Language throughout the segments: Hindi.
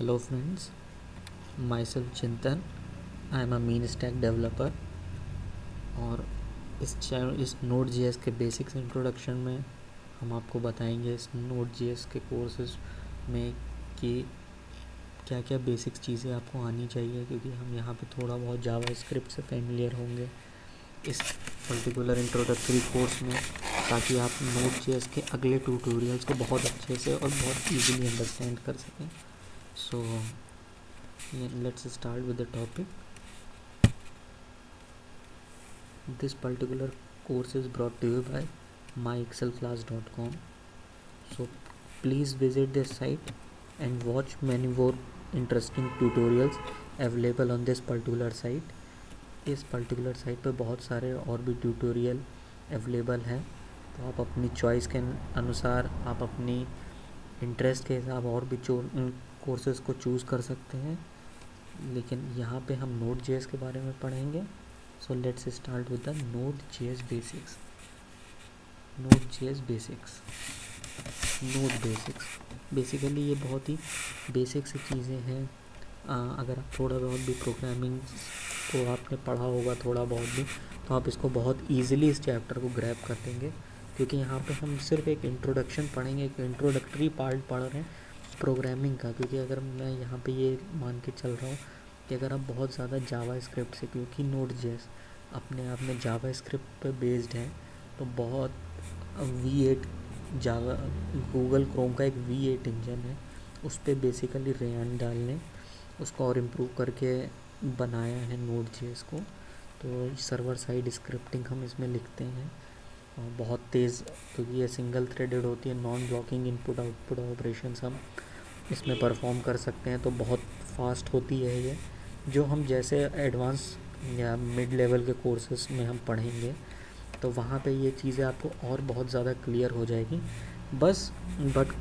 hello, friends. Myself Chintan I am a MEAN stack developer और इस चैनल इस नोट जी के बेसिक्स इंट्रोडक्शन में हम आपको बताएँगे इस नोट जी के कोर्सेज में कि क्या क्या बेसिक्स चीज़ें आपको आनी चाहिए, क्योंकि हम यहाँ पे थोड़ा बहुत जावा स्क्रिप्ट से फेमिलियर होंगे इस पर्टिकुलर इंट्रोडक्टरी कोर्स में, ताकि आप नोट जी के अगले ट्यूटोरियल्स को बहुत अच्छे से और बहुत इजीली अंडरस्टैंड कर सकें। So let's start with the topic this particular course is brought to you by myexcelclass.com so please visit this site and watch many more interesting tutorials available on this particular site इस पर्टिकुलर साइट पर बहुत सारे और भी ट्यूटोरियल अवेलेबल हैं तो आप अपनी चॉइस के अनुसार आप अपनी इंटरेस्ट के हिसाब और भी कोर्सेज़ को चूज़ कर सकते हैं, लेकिन यहाँ पे हम नोट जेएस के बारे में पढ़ेंगे। So let's start with the Node JS basics Node JS basics Node basics basically ये बहुत ही बेसिक सी चीज़ें हैं। अगर आप थोड़ा बहुत भी प्रोग्रामिंग को आपने पढ़ा होगा थोड़ा बहुत भी तो आप इसको बहुत ईजिली इस चैप्टर को ग्रैप कर देंगे। क्योंकि यहाँ पे हम सिर्फ़ एक इंट्रोडक्शन पढ़ेंगे, एक इंट्रोडक्टरी पार्ट पढ़ रहे हैं। प्रोग्रामिंग का, क्योंकि अगर मैं यहाँ पे ये मान के चल रहा हूँ कि अगर आप बहुत ज़्यादा जावा स्क्रिप्ट से, क्योंकि नोट जेस अपने आप में जावा स्क्रिप्ट पर बेस्ड है तो बहुत V eight Java Google Chrome का एक वी एट इंजन है, उस पर बेसिकली रेन डाल डालने, उसको और इम्प्रूव करके बनाया है नोट जेस को। तो सर्वर साइड स्क्रिप्टिंग हम इसमें लिखते हैं बहुत तेज़, क्योंकि ये सिंगल थ्रेडेड होती है non blocking input output operation हम इसमें परफॉर्म कर सकते हैं तो बहुत फास्ट होती है ये। जो हम जैसे एडवांस या मिड लेवल के कोर्सेज में हम पढ़ेंगे तो वहाँ पे ये चीज़ें आपको और बहुत ज़्यादा क्लियर हो जाएगी। बस बट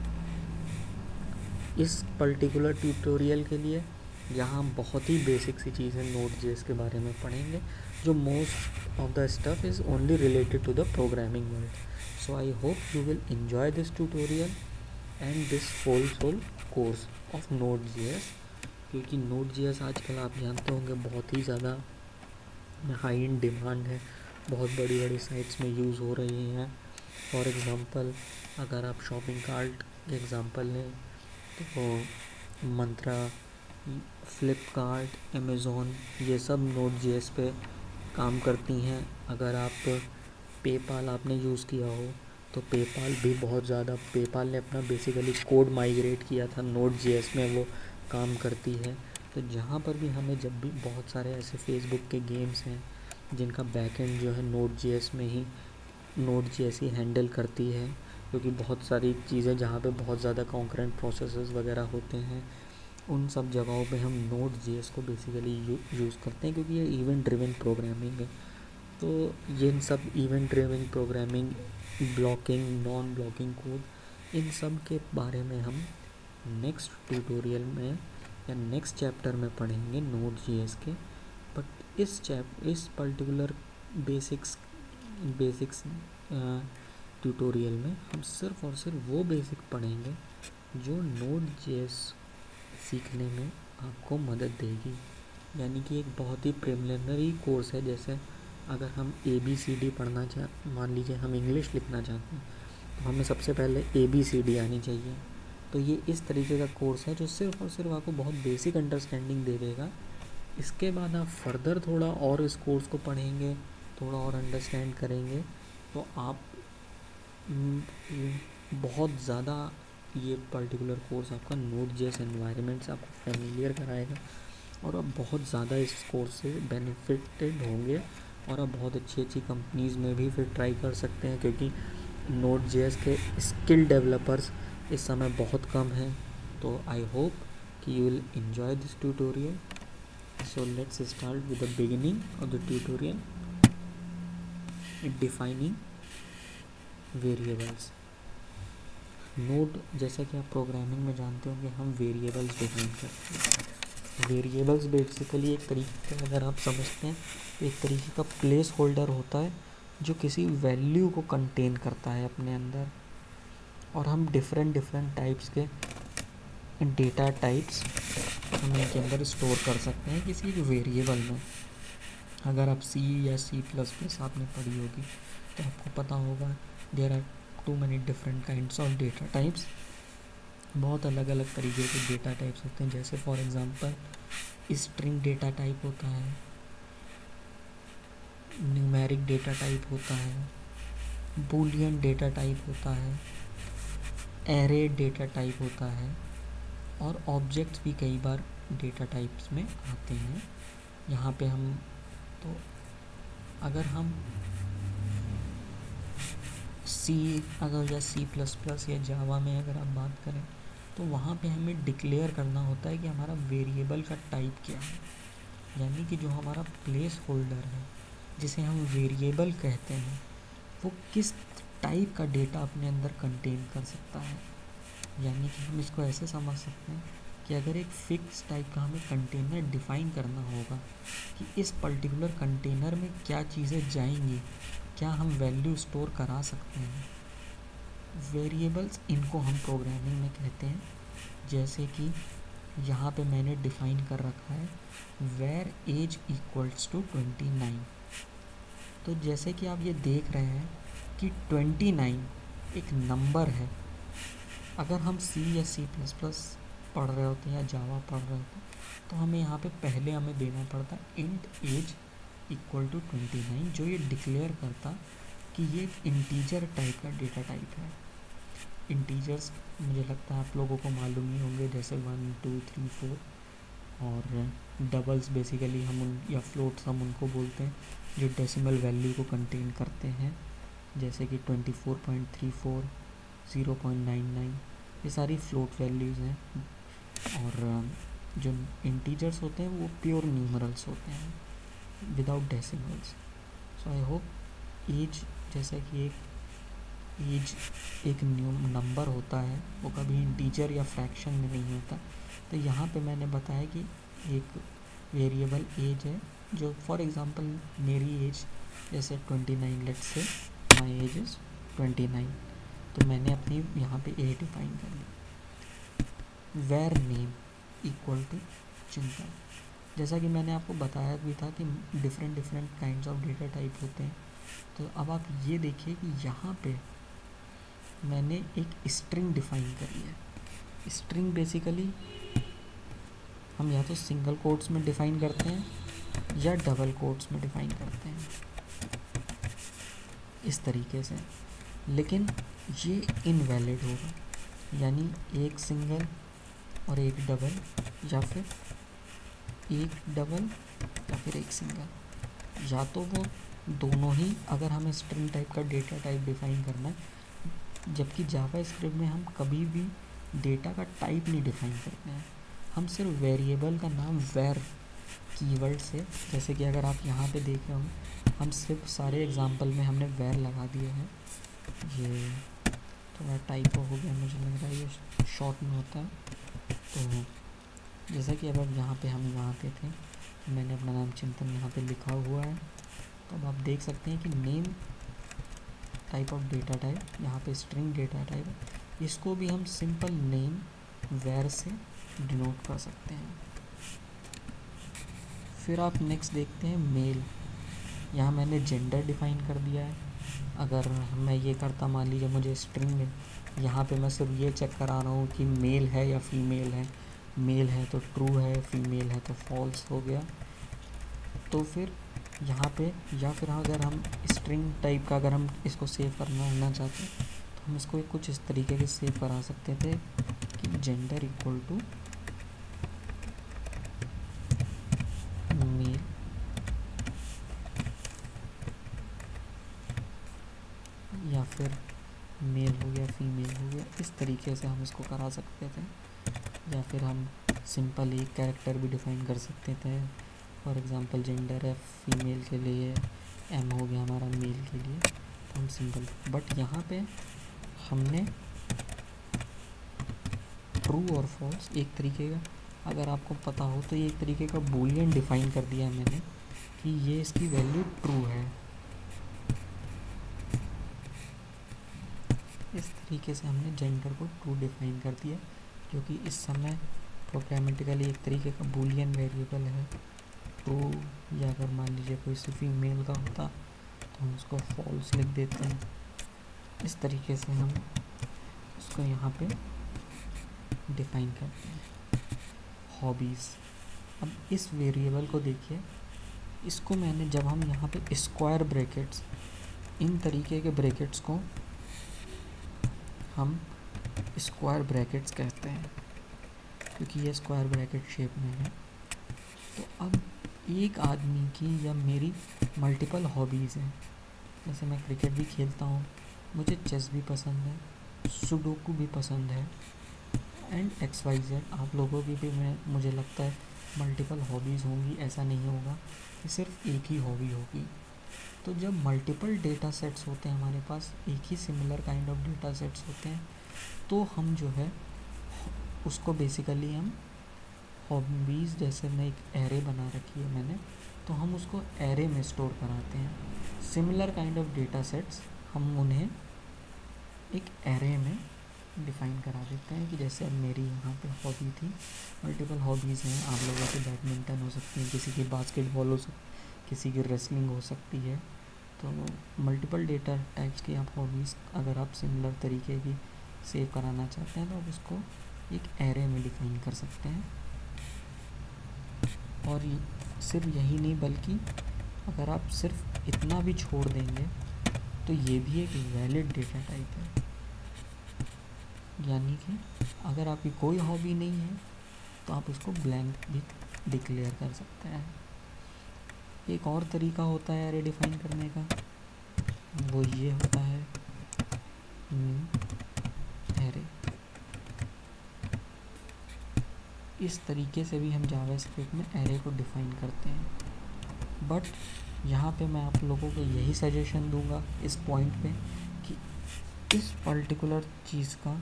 इस पर्टिकुलर ट्यूटोरियल के लिए यहाँ हम बहुत ही बेसिक सी चीज़ें नोट जेस के बारे में पढ़ेंगे, जो most of the stuff is only related to the programming world so I hope you will enjoy this tutorial and this full soul course of Node जी क्योंकि नोट जी आजकल आप जानते होंगे बहुत ही ज़्यादा हाई इन डिमांड है। बहुत बड़ी बड़ी साइट्स में यूज़ हो रही हैं। फॉर एग्ज़ाम्पल अगर आप शॉपिंग कार्ट एग्ज़ाम्पल लें तो मंत्रा फ्लिपकार्ट अमेज़ोन ये सब नोट जी पे काम करती हैं। अगर आप पेपाल आपने यूज़ किया हो तो पेपाल भी बहुत ज़्यादा पेपाल ने अपना बेसिकली कोड माइग्रेट किया था नोट जी में, वो काम करती है। तो जहाँ पर भी हमें जब भी बहुत सारे ऐसे फेसबुक के गेम्स हैं, जिनका बैकएंड जो है नोट जी में ही नोट जी ही हैंडल करती है, क्योंकि बहुत सारी चीज़ें जहाँ पे बहुत ज़्यादा कॉन्करेंट प्रोसेसेस वगैरह होते हैं, उन सब जगहों पे हम नोट जी को बेसिकली यूज़ करते हैं, क्योंकि ये इवेंट ड्रिवन प्रोग्रामिंग है। तो ये सब event driven programming blocking non blocking code इन सब के बारे में हम नेक्स्ट ट्यूटोरियल में या नेक्स्ट चैप्टर में पढ़ेंगे नोट जी के। बट इस चैप इस पर्टिकुलर बेसिक्स बेसिक्स ट्यूटोरियल में हम सिर्फ़ और सिर्फ़ वो बेसिक पढ़ेंगे जो नोट जी सीखने में आपको मदद देगी। यानी कि एक बहुत ही प्रिमिलनरी कोर्स है, जैसे अगर हम ए बी सी डी पढ़ना चाह मान लीजिए हम इंग्लिश लिखना चाहते हैं तो हमें सबसे पहले ए बी सी डी आनी चाहिए। तो ये इस तरीके का कोर्स है जो सिर्फ़ और सिर्फ़ आपको बहुत बेसिक अंडरस्टैंडिंग दे देगा इसके बाद आप फर्दर थोड़ा और इस कोर्स को पढ़ेंगे, थोड़ा और अंडरस्टैंड करेंगे तो आप बहुत ज़्यादा ये पर्टिकुलर कोर्स आपका नोट जेस एनवायरनमेंट से आपको फेमिलियर कराएगा और आप बहुत ज़्यादा इस कोर्स से बेनिफिटेड होंगे। और आप बहुत अच्छी अच्छी कंपनीज़ में भी फिर ट्राई कर सकते हैं क्योंकि नोट जे के स्किल डेवलपर्स इस समय बहुत कम हैं। तो आई होप कि you will enjoy this tutorial so let's start with the beginning of the tutorial defining variables Node जैसा कि आप प्रोग्रामिंग में जानते होंगे, हम वेरिएबल्स डिफाइन करते हैं। वेरिएबल्स बेसिकली एक तरीके का अगर आप समझते हैं, एक तरीके का प्लेस होल्डर होता है जो किसी वैल्यू को कंटेन करता है अपने अंदर। और हम डिफरेंट डिफरेंट टाइप्स के डेटा टाइप्स हम इनके अंदर स्टोर कर सकते हैं किसी एक वेरिएबल में। अगर आप सी या सी प्लस प्लस आपने पढ़ी होगी तो आपको पता होगा there are too many different kinds of data types बहुत अलग अलग तरीके के डेटा टाइप्स होते हैं। जैसे for example string data type होता है न्यूमेरिक डेटा टाइप होता है बूलियन डेटा टाइप होता है एरे डेटा टाइप होता है और ऑब्जेक्ट्स भी कई बार डेटा टाइप्स में आते हैं। यहाँ पे हम तो अगर हम सी अगर या सी प्लस प्लस या जावा में अगर आप बात करें तो वहाँ पे हमें डिक्लेयर करना होता है कि हमारा वेरिएबल का टाइप क्या है। यानी कि जो हमारा प्लेस होल्डर है, जिसे हम वेरिएबल कहते हैं, वो किस टाइप का डेटा अपने अंदर कंटेन कर सकता है। यानी कि हम इसको ऐसे समझ सकते हैं कि अगर एक फ़िक्स टाइप का हमें कंटेनर डिफ़ाइन करना होगा कि इस पर्टिकुलर कंटेनर में क्या चीज़ें जाएँगी, क्या हम वैल्यू स्टोर करा सकते हैं वेरिएबल्स इनको हम प्रोग्रामिंग में कहते हैं। जैसे कि यहाँ पे मैंने डिफ़ाइन कर रखा है var age equals to twenty nine तो जैसे कि आप ये देख रहे हैं कि ट्वेंटी नाइन एक नंबर है। अगर हम सी या सी प्लस प्लस पढ़ रहे होते हैं या जावा पढ़ रहे होते हैं तो हमें यहाँ पे पहले हमें देना पड़ता int age equal to twenty nine जो ये डिक्लेयर करता कि ये एक इंटीजर टाइप का डेटा टाइप है। इंटीजर्स मुझे लगता है आप लोगों को मालूम ही होंगे, जैसे वन टू थ्री फोर और डबल्स बेसिकली हम उन, या फ्लोट्स हम उनको बोलते हैं, जो डेसिमल वैल्यू को कंटेन करते हैं। जैसे कि twenty four point three four zero point nine nine ये सारी फ्लोट वैल्यूज़ हैं। और जो इंटीजर्स होते हैं, वो प्योर न्यूमरल्स होते हैं without decimals so I hope age जैसा कि एक एज एक न्यू नंबर होता है, वो कभी इंटीजर या फ्रैक्शन में नहीं होता। तो यहाँ पे मैंने बताया कि एक वेरिएबल एज है, जो फॉर एग्ज़ाम्पल मेरी एज जैसे twenty nine let's say my age is twenty nine तो मैंने अपनी यहाँ पे ए डिफाइन कर ली। Var name equal to Chintan जैसा कि मैंने आपको बताया भी था कि different different kind of data type होते हैं। तो अब आप ये देखिए कि यहाँ पे मैंने एक स्ट्रिंग डिफाइन करी है। स्ट्रिंग बेसिकली हम या तो सिंगल कोट्स में डिफाइन करते हैं या डबल कोट्स में डिफाइन करते हैं। इस तरीके से। लेकिन ये इनवैलिड होगा। यानी एक सिंगल और एक डबल या फिर एक डबल या फिर एक सिंगल या तो वो दोनों ही, अगर हमें स्ट्रिंग टाइप का डेटा टाइप डिफाइन करना है, जबकि जावा स्क्रिप्ट में हम कभी भी डेटा का टाइप नहीं डिफाइन करते हैं। हम सिर्फ़ वेरिएबल का नाम वेर कीवर्ड से, जैसे कि अगर आप यहाँ पे देख रहे हो हम सिर्फ़ सारे एग्जांपल में हमने वेर लगा दिए हैं। ये थोड़ा टाइप हो गया मुझे लग रहा है, ये शॉर्ट में होता है। तो जैसा कि अब यहाँ पे हम, यहाँ पे थे, मैंने अपना नाम चिंतन यहाँ पे लिखा हुआ है। अब आप देख सकते हैं कि name type of data type यहाँ पे स्ट्रिंग डेटा टाइप इसको भी हम सिंपल नेम वेर से डिनोट कर सकते हैं। फिर आप नेक्स्ट देखते हैं मेल यहाँ मैंने जेंडर डिफाइन कर दिया है। अगर मैं ये करता, मान लीजिए मुझे स्ट्रिंग में, यहाँ पे मैं सिर्फ़ ये चेक करा रहा हूँ कि मेल है या फीमेल है। मेल है तो ट्रू है फीमेल है तो फॉल्स हो गया। तो फिर यहाँ पे, या फिर अगर हम स्ट्रिंग टाइप का अगर हम इसको सेव करना होना चाहते हैं तो हम इसको कुछ इस तरीके से सेव करा सकते थे कि जेंडर इक्वल टू मेल या फिर मेल हो गया फीमेल हो गया, इस तरीके से हम इसको करा सकते थे। या फिर हम सिंपल एक कैरेक्टर भी डिफाइन कर सकते थे। फॉर एग्ज़ाम्पल जेंडर है फीमेल के लिए एम हो गया हमारा मेल के लिए तो हम सिंपल बट यहाँ पे हमने ट्रू और फॉल्स एक तरीके का, अगर आपको पता हो तो ये एक तरीके का बोलियन डिफाइन कर दिया मैंने कि ये इसकी वैल्यू ट्रू है। इस तरीके से हमने जेंडर को ट्रू डिफाइन कर दिया, क्योंकि इस समय प्रोग्रामेटिकली एक तरीके का बुलियन वेरिएबल है। ट्रू या अगर मान लीजिए कोई सी फीमेल का होता तो हम उसको फॉल्स लिख देते हैं। इस तरीके से हम उसको यहाँ पे डिफाइन करते हैं। हॉबीज़ अब इस वेरिएबल को देखिए। इसको मैंने जब हम यहाँ पे स्क्वायर ब्रैकेट्स इन तरीके के ब्रैकेट्स को हम स्क्वायर ब्रैकेट्स कहते हैं। क्योंकि ये स्क्वायर ब्रैकेट शेप में है। तो अब एक आदमी की या मेरी मल्टीपल हॉबीज़ हैं। जैसे मैं क्रिकेट भी खेलता हूँ, मुझे चेस भी पसंद है सुडोकू भी पसंद है एंड एक्स वाई जेड आप लोगों की भी मैं, मुझे लगता है मल्टीपल हॉबीज़ होंगी, ऐसा नहीं होगा कि सिर्फ़ एक ही हॉबी होगी। तो जब मल्टीपल डेटा सेट्स होते हैं हमारे पास, एक ही similar kind of data sets होते हैं तो हम जो है, उसको बेसिकली हम हॉबीज़ जैसे मैं एक एरे बना रखी है मैंने तो हम उसको एरे में स्टोर कराते हैं। Similar kind of data sets हम उन्हें एक एरे में डिफ़ाइन करा देते हैं कि जैसे अब मेरी यहाँ पे हॉबी थी, मल्टीपल हॉबीज़ हैं, आप लोगों की बैडमिंटन हो सकती है, किसी की बास्केटबॉल हो सकती किसी की रेसलिंग हो सकती है। तो मल्टीपल डेटा टाइप्स की आप हॉबीज़ अगर आप सिमिलर तरीके की सेव कराना चाहते हैं तो आप उसको एक एरे में डिफाइन कर सकते हैं। और सिर्फ़ यही नहीं, बल्कि अगर आप सिर्फ़ इतना भी छोड़ देंगे तो ये भी एक वैलिड डेटा टाइप है। यानी कि अगर आपकी कोई हॉबी नहीं है तो आप उसको ब्लैंक भी डिक्लेयर कर सकते हैं। एक और तरीका होता है एरे डिफाइन करने का। वो ये होता है एरे इस तरीके से भी हम जावा स्क्रिप्ट में एरे को डिफाइन करते हैं। बट यहाँ पे मैं आप लोगों को यही सजेशन दूँगा इस पॉइंट पे कि इस पर्टिकुलर चीज़ का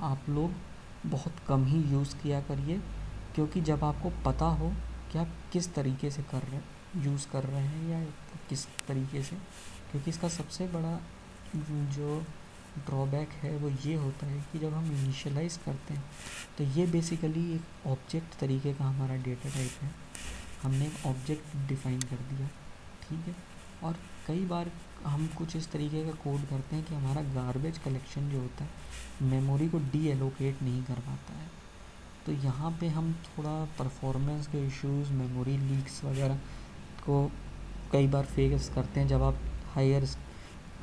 आप लोग बहुत कम ही यूज़ किया करिए, क्योंकि जब आपको पता हो कि आप किस तरीके से कर रहे यूज़ कर रहे हैं या किस तरीके से, क्योंकि इसका सबसे बड़ा जो ड्रॉबैक है, वो ये होता है कि जब हम इनिशियलाइज करते हैं तो ये बेसिकली एक ऑब्जेक्ट तरीके का हमारा डेटा टाइप है। हमने एक ऑब्जेक्ट डिफाइन कर दिया, ठीक है? और कई बार हम कुछ इस तरीके का कोड करते हैं कि हमारा गार्बेज कलेक्शन जो होता है मेमोरी को डी एलोकेट नहीं कर पाता है। तो यहाँ पे हम थोड़ा परफॉर्मेंस के इश्यूज़ मेमोरी लीक्स वगैरह को कई बार फेस करते हैं, जब आप हायर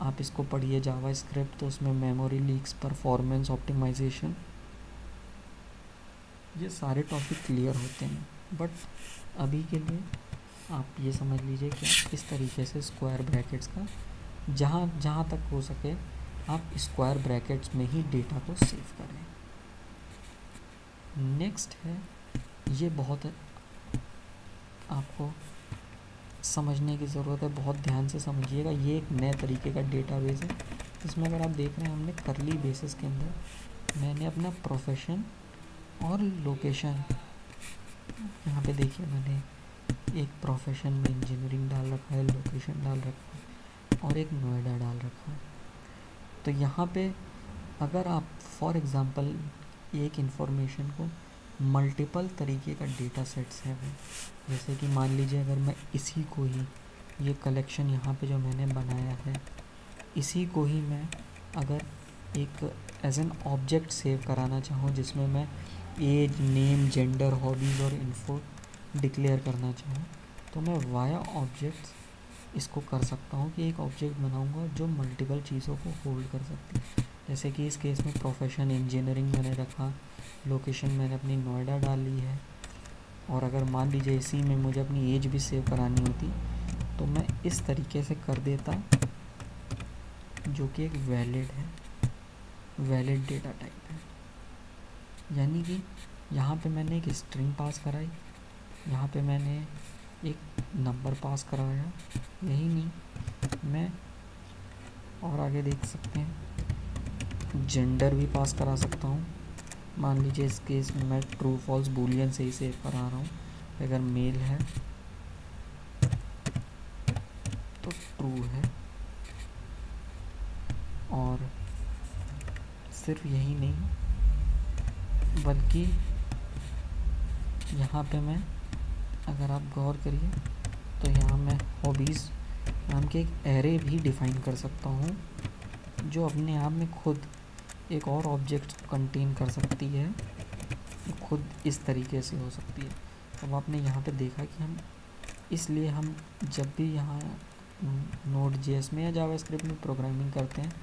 आप इसको पढ़िए जावा स्क्रिप्ट तो उसमें मेमोरी लीक्स परफॉर्मेंस ऑप्टिमाइजेशन ये सारे टॉपिक क्लियर होते हैं। बट अभी के लिए आप ये समझ लीजिए कि आप इस तरीके से स्क्वायर ब्रैकेट्स का, जहाँ जहाँ तक हो सके, आप स्क्वायर ब्रैकेट्स में ही डेटा को सेव करें। नेक्स्ट है, ये बहुत आपको समझने की ज़रूरत है, बहुत ध्यान से समझिएगा, ये एक नए तरीके का डेटाबेस है। इसमें अगर आप देख रहे हैं हमने करली बेसिस के अंदर, मैंने अपना प्रोफेशन और लोकेशन यहाँ पे देखिए मैंने एक प्रोफेशन में इंजीनियरिंग डाल रखा है लोकेशन डाल रखा है और एक नोएडा डाल रखा है। तो यहाँ पे अगर आप फॉर एग्ज़ाम्पल एक इंफॉर्मेशन को मल्टीपल तरीके का डेटा सेट्स है वो। जैसे कि मान लीजिए अगर मैं इसी को ही, ये कलेक्शन यहाँ पे जो मैंने बनाया है, इसी को ही मैं अगर एक एज एन ऑब्जेक्ट सेव कराना चाहूँ, जिसमें मैं एज नेम जेंडर हॉबीज़ और इन्फो डिक्लेयर करना चाहूँ तो मैं वाया ऑब्जेक्ट्स इसको कर सकता हूँ कि एक ऑब्जेक्ट बनाऊँगा जो मल्टीपल चीज़ों को होल्ड कर सकती है। जैसे कि इस केस में प्रोफेशन इंजीनियरिंग मैंने रखा लोकेशन मैंने अपनी नोएडा डाल ली है, और अगर मान लीजिए इसी में मुझे अपनी एज भी सेव करानी होती तो मैं इस तरीके से कर देता, जो कि एक वैलिड है वैलिड डेटा टाइप है। यानी कि यहाँ पे मैंने एक स्ट्रिंग पास कराई, यहाँ पे मैंने एक नंबर पास कराया, यही नहीं, मैं और आगे देख सकते हैं। जेंडर भी पास करा सकता हूँ। मान लीजिए इस केस में मैं ट्रू फॉल्स बुलियन से ही सेव करा रहा हूँ। अगर मेल है तो ट्रू है। और सिर्फ़ यही नहीं, बल्कि यहाँ पे मैं, अगर आप गौर करिए तो यहाँ मैं हॉबीज़ नाम के एक एरे भी डिफ़ाइन कर सकता हूँ, जो अपने आप में खुद एक और ऑब्जेक्ट कंटेन कर सकती है खुद इस तरीके से हो सकती है। अब आपने यहाँ पे देखा कि हम, इसलिए हम जब भी यहाँ नोट जे में या जावा स्क्रिप्ट में प्रोग्रामिंग करते हैं,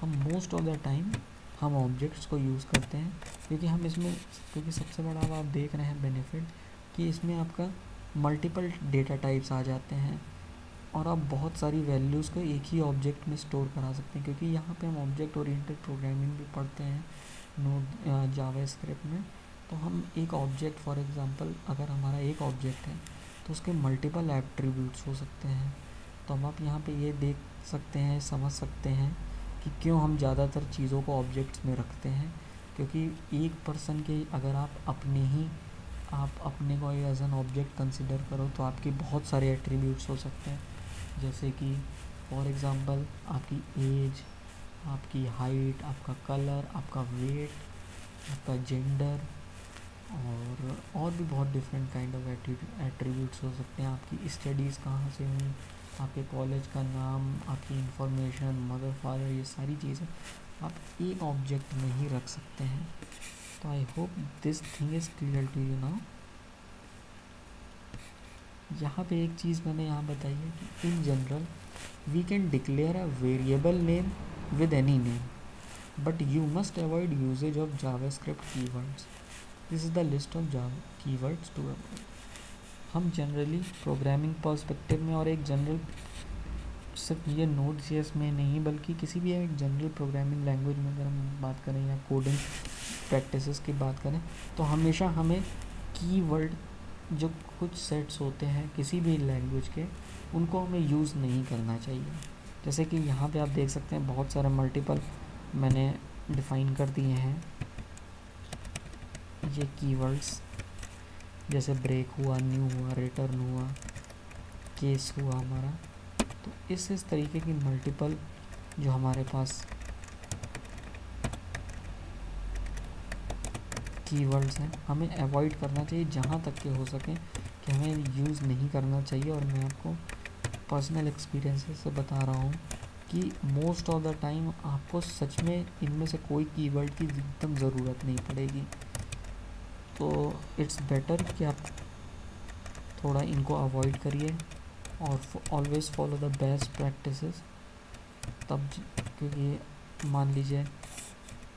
हम मोस्ट ऑफ़ द टाइम हम ऑब्जेक्ट्स को यूज़ करते हैं, क्योंकि हम इसमें, क्योंकि सबसे बड़ा आप देख रहे हैं बेनिफिट कि इसमें आपका मल्टीपल डेटा टाइप्स आ जाते हैं। और आप बहुत सारी वैल्यूज़ को एक ही ऑब्जेक्ट में स्टोर करा सकते हैं, क्योंकि यहाँ पे हम ऑब्जेक्ट ओरिएंटेड प्रोग्रामिंग भी पढ़ते हैं नोट जावा स्क्रिप्ट में। तो हम एक ऑब्जेक्ट फॉर एग्ज़ाम्पल अगर हमारा एक ऑब्जेक्ट है तो उसके मल्टीपल एट्रीब्यूट्स हो सकते हैं। तो हम आप यहाँ पे ये देख सकते हैं, समझ सकते हैं कि क्यों हम ज़्यादातर चीज़ों को ऑब्जेक्ट्स में रखते हैं, क्योंकि एक पर्सन के अगर आप अपने ही, आप अपने को एज एन ऑब्जेक्ट कंसिडर करो तो आपके बहुत सारे एट्रीब्यूट्स हो सकते हैं। जैसे कि फॉर एग्ज़ाम्पल आपकी एज आपकी हाइट आपका कलर आपका वेट आपका जेंडर और और भी बहुत डिफरेंट काइंड ऑफ़ एट्रीब्यूट्स हो सकते हैं। आपकी स्टडीज़ कहाँ से हुई? आपके कॉलेज का नाम, आपकी इंफॉर्मेशन मदर फादर ये सारी चीज़ें आप एक ऑब्जेक्ट में ही रख सकते हैं। तो I hope this thing is clear to you now यहाँ पे एक चीज़ मैंने यहाँ बताई है कि in general we can declare a variable name with any name but you must avoid usages of JavaScript keywords this is the list of Java keywords to avoid हम जनरली प्रोग्रामिंग पर्सपेक्टिव में और एक जनरल सिर्फ़ ये नोट जी में नहीं, बल्कि किसी भी एक जनरल प्रोग्रामिंग लैंग्वेज में अगर हम बात करें या कोडिंग प्रैक्टिसेस की बात करें तो हमेशा हमें कीवर्ड जो कुछ सेट्स होते हैं किसी भी लैंग्वेज के, उनको हमें यूज़ नहीं करना चाहिए। जैसे कि यहाँ पे आप देख सकते हैं बहुत सारे मल्टीपल मैंने डिफ़ाइन कर दिए हैं। ये कीवर्ड्स जैसे ब्रेक हुआ न्यू हुआ रिटर्न हुआ केस हुआ हमारा। तो इस इस तरीके की मल्टीपल जो हमारे पास कीवर्ड्स हैं, हमें अवॉइड करना चाहिए जहाँ तक के हो सके कि हमें यूज़ नहीं करना चाहिए और मैं आपको पर्सनल एक्सपीरियंसेस से बता रहा हूँ कि मोस्ट ऑफ़ द टाइम आपको सच में इनमें से कोई कीवर्ड की एकदम ज़रूरत नहीं पड़ेगी। तो इट्स बेटर कि आप थोड़ा इनको अवॉइड करिए और always follow the best practices तब क्योंकि मान लीजिए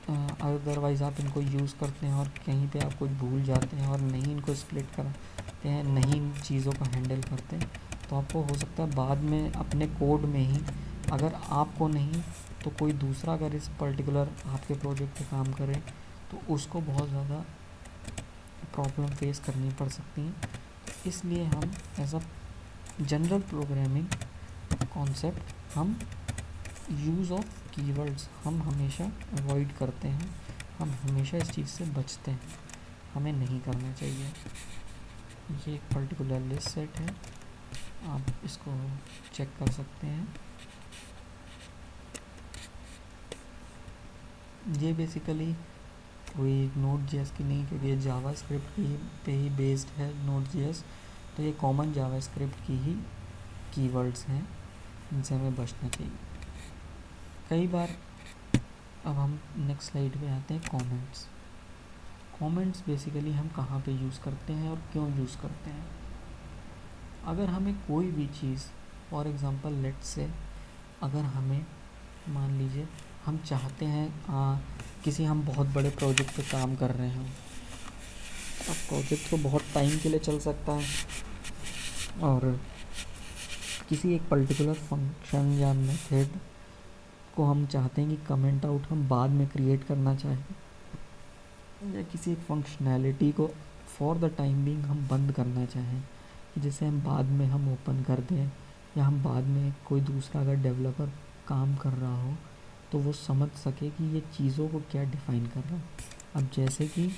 अदरवाइज़ आप इनको यूज़ करते हैं और कहीं पे आप कुछ भूल जाते हैं और नहीं इनको स्प्लिट करते हैं, नहीं इन चीज़ों को हैंडल करते हैं तो आपको हो सकता है बाद में अपने कोड में ही अगर आपको नहीं तो कोई दूसरा अगर इस पर्टिकुलर आपके प्रोजेक्ट पे काम करे तो उसको बहुत ज़्यादा प्रॉब्लम फेस करनी पड़ सकती हैं। इसलिए हम अ जनरल प्रोग्रामिंग कॉन्सेप्ट हम यूज़ ऑफ़ कीवर्ड्स हम हमेशा अवॉइड करते हैं। हम हमेशा इस चीज़ से बचते हैं। हमें नहीं करना चाहिए। ये एक पर्टिकुलर लिस्ट सेट है। आप इसको चेक कर सकते हैं। ये बेसिकली कोई नोट जी की नहीं, क्योंकि ये जावा स्क्रिप्ट की पे ही बेस्ड है नोट जी तो ये कॉमन जावा स्क्रिप्ट की ही कीवर्ड्स हैं। इनसे हमें बचना चाहिए। कई बार अब हम नेक्स्ट स्लाइड पे आते हैं कमेंट्स कमेंट्स बेसिकली हम कहाँ पे यूज़ करते हैं और क्यों यूज़ करते हैं? अगर हमें कोई भी चीज़ फॉर एग्ज़ाम्पल लेट से अगर हमें मान लीजिए हम चाहते हैं आ, किसी हम बहुत बड़े प्रोजेक्ट पे काम कर रहे हैं अब प्रोजेक्ट तो बहुत टाइम के लिए चल सकता है और किसी एक पर्टिकुलर फ़ंक्शन या मेथड को हम चाहते हैं कि कमेंट आउट हम बाद में क्रिएट करना चाहें। या किसी एक फंक्शनैलिटी को फॉर द टाइम बिंग हम बंद करना चाहें जैसे हम बाद में हम ओपन कर दें या हम बाद में कोई दूसरा अगर डेवलपर काम कर रहा हो तो वो समझ सके कि ये चीज़ों को क्या डिफ़ाइन कर रहा है। अब जैसे कि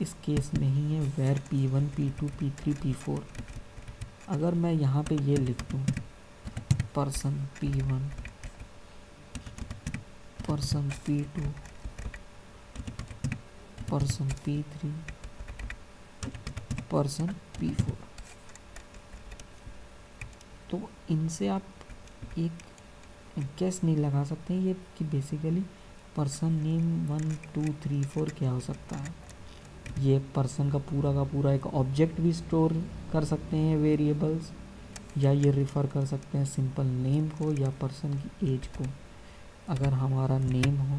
इस केस में ही है var P one P two P three P four अगर मैं यहाँ पे ये लिख दूँ person P one person P2 two person P three person P four तो इनसे आप एक गैस नहीं लगा सकते हैं ये कि basically person name one two three four क्या हो सकता है। ये पर्सन का पूरा का पूरा एक ऑब्जेक्ट भी स्टोर कर सकते हैं वेरिएबल्स या ये रिफ़र कर सकते हैं सिंपल नेम को या पर्सन की एज को। अगर हमारा नेम हो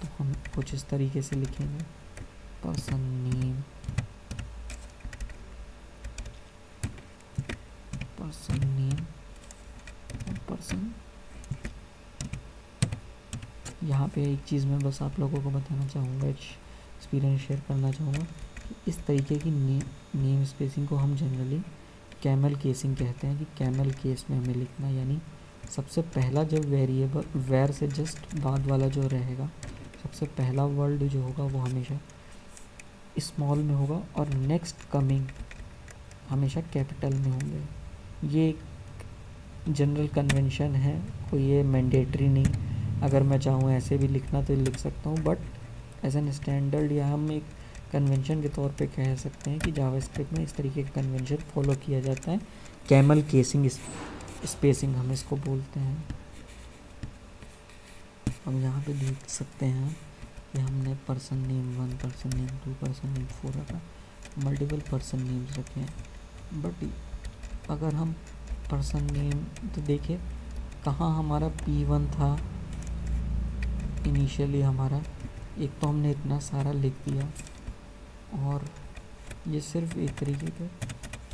तो हम कुछ इस तरीके से लिखेंगे। Person name. Person name. Person यहाँ पे एक चीज़ मैं बस आप लोगों को बताना चाहूँगा एक एक्सपीरियंस शेयर करना चाहूँगा कि इस तरीके की ने, नेम स्पेसिंग को हम जनरली कैमल केसिंग कहते हैं कि कैमल केस में हमें लिखना यानी सबसे पहला जब वेरिएबल वेर से जस्ट बाद वाला जो रहेगा, सबसे पहला वर्ड जो होगा वो हमेशा स्मॉल में होगा और नेक्स्ट कमिंग हमेशा कैपिटल में होंगे। ये एक जनरल कन्वेंशन है, कोई ये मैंडेटरी नहीं। अगर मैं चाहूँ ऐसे भी लिखना तो लिख सकता हूँ बट एज एन स्टैंडर्ड या हम एक कन्वेंशन के तौर पे कह सकते हैं कि जावास्क्रिप्ट में इस तरीके का कन्वेंशन फॉलो किया जाता है। कैमल केसिंग स्पेसिंग हम इसको बोलते हैं। हम यहाँ पे देख सकते हैं कि हमने person name one person name two person name four रखा। मल्टीपल पर्सन नेम्स रखे हैं। बट अगर हम पर्सन नेम तो देखें, कहाँ हमारा पी वन था इनिशियली हमारा। एक तो हमने इतना सारा लिख दिया। और ये सिर्फ़ एक तरीके के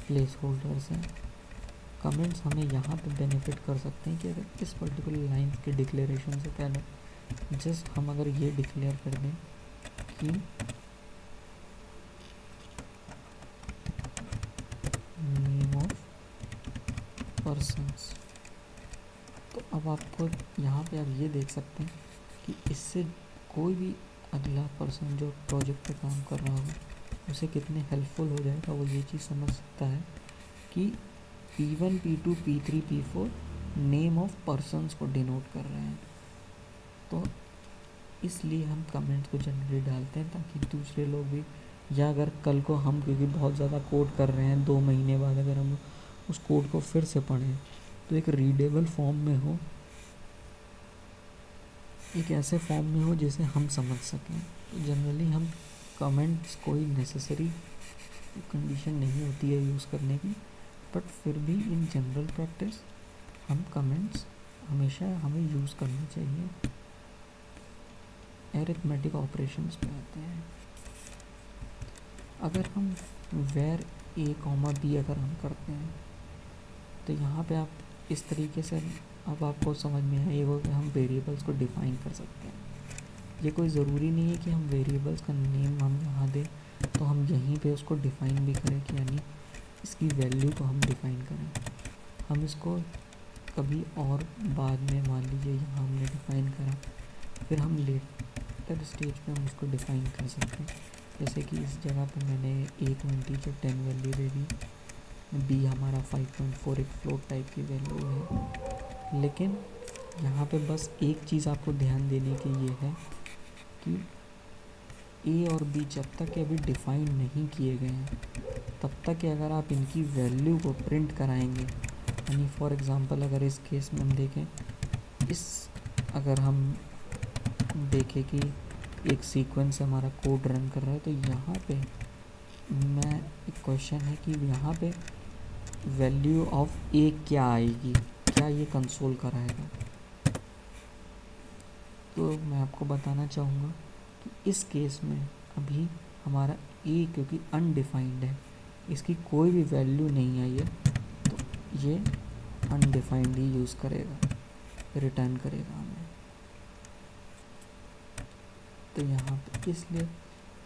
प्लेस होल्डर्स हैं। कमेंट्स हमें यहाँ पे बेनिफिट कर सकते हैं कि अगर इस पर्टिकुलर लाइन के डिक्लेरेशन से पहले जस्ट हम अगर ये डिक्लेयर कर दें कि नेम ऑफ़ पर्सनस तो अब आपको यहाँ पे आप ये देख सकते हैं कि इससे कोई भी अगला पर्सन जो प्रोजेक्ट पे काम कर रहा हो उसे कितने हेल्पफुल हो जाएगा वो ये चीज़ समझ सकता है कि P one P two P three P four name of persons को डिनोट कर रहे हैं। तो इसलिए हम कमेंट्स को जनरली डालते हैं ताकि दूसरे लोग भी, या अगर कल को हम, क्योंकि बहुत ज़्यादा कोड कर रहे हैं, दो महीने बाद अगर हम उस कोड को फिर से पढ़ें तो एक रीडेबल फॉर्म में हो। एक ऐसे फॉर्म में हो जिसे हम समझ सकें। तो जनरली हम कमेंट्स कोई नेसेसरी कंडीशन नहीं होती है यूज़ करने की। बट फिर भी इन जनरल प्रैक्टिस हम कमेंट्स हमेशा हमें यूज़ करना चाहिए। एरिथमेटिक ऑपरेशंस पे आते हैं। अगर हम वेर ए कॉमा बी अगर हम करते हैं तो यहाँ पे आप इस तरीके से अब आपको समझ में आए आएगा कि हम वेरिएबल्स को डिफ़ाइन कर सकते हैं। ये कोई ज़रूरी नहीं है कि हम वेरिएबल्स का नेम हम यहाँ दें तो हम यहीं पे उसको डिफ़ाइन भी करें कि यानी इसकी वैल्यू को हम डिफ़ाइन करें। हम इसको कभी और बाद में, मान लीजिए यहाँ हमने डिफ़ाइन करा, फिर हम लेटर स्टेज पे हम उसको डिफ़ाइन कर सकते हैं। जैसे कि इस जगह पे मैंने A twenty integer ten value दे दी बी हमारा फाइव पॉइंट फोर एक फ्लोट टाइप की वैल्यू है। लेकिन यहाँ पे बस एक चीज़ आपको ध्यान देने की ये है कि ए और बी जब तक अभी डिफ़ाइन नहीं किए गए हैं, तब तक कि अगर आप इनकी वैल्यू को प्रिंट कराएँगे, यानी फॉर एग्ज़ाम्पल अगर इस केस में हम देखें, इस अगर हम देखें कि एक सीक्वेंस हमारा कोड रन कर रहा है तो यहाँ पे मैं एक क्वेश्चन है कि यहाँ पे वैल्यू ऑफ़ ए क्या आएगी? क्या ये कंसोल कराएगा? तो मैं आपको बताना चाहूँगा कि इस केस में अभी हमारा ए क्योंकि अनडिफाइंड है, इसकी कोई भी वैल्यू नहीं आई है तो ये अनडिफाइंड ही यूज़ करेगा रिटर्न करेगा हमें। तो यहाँ पे इसलिए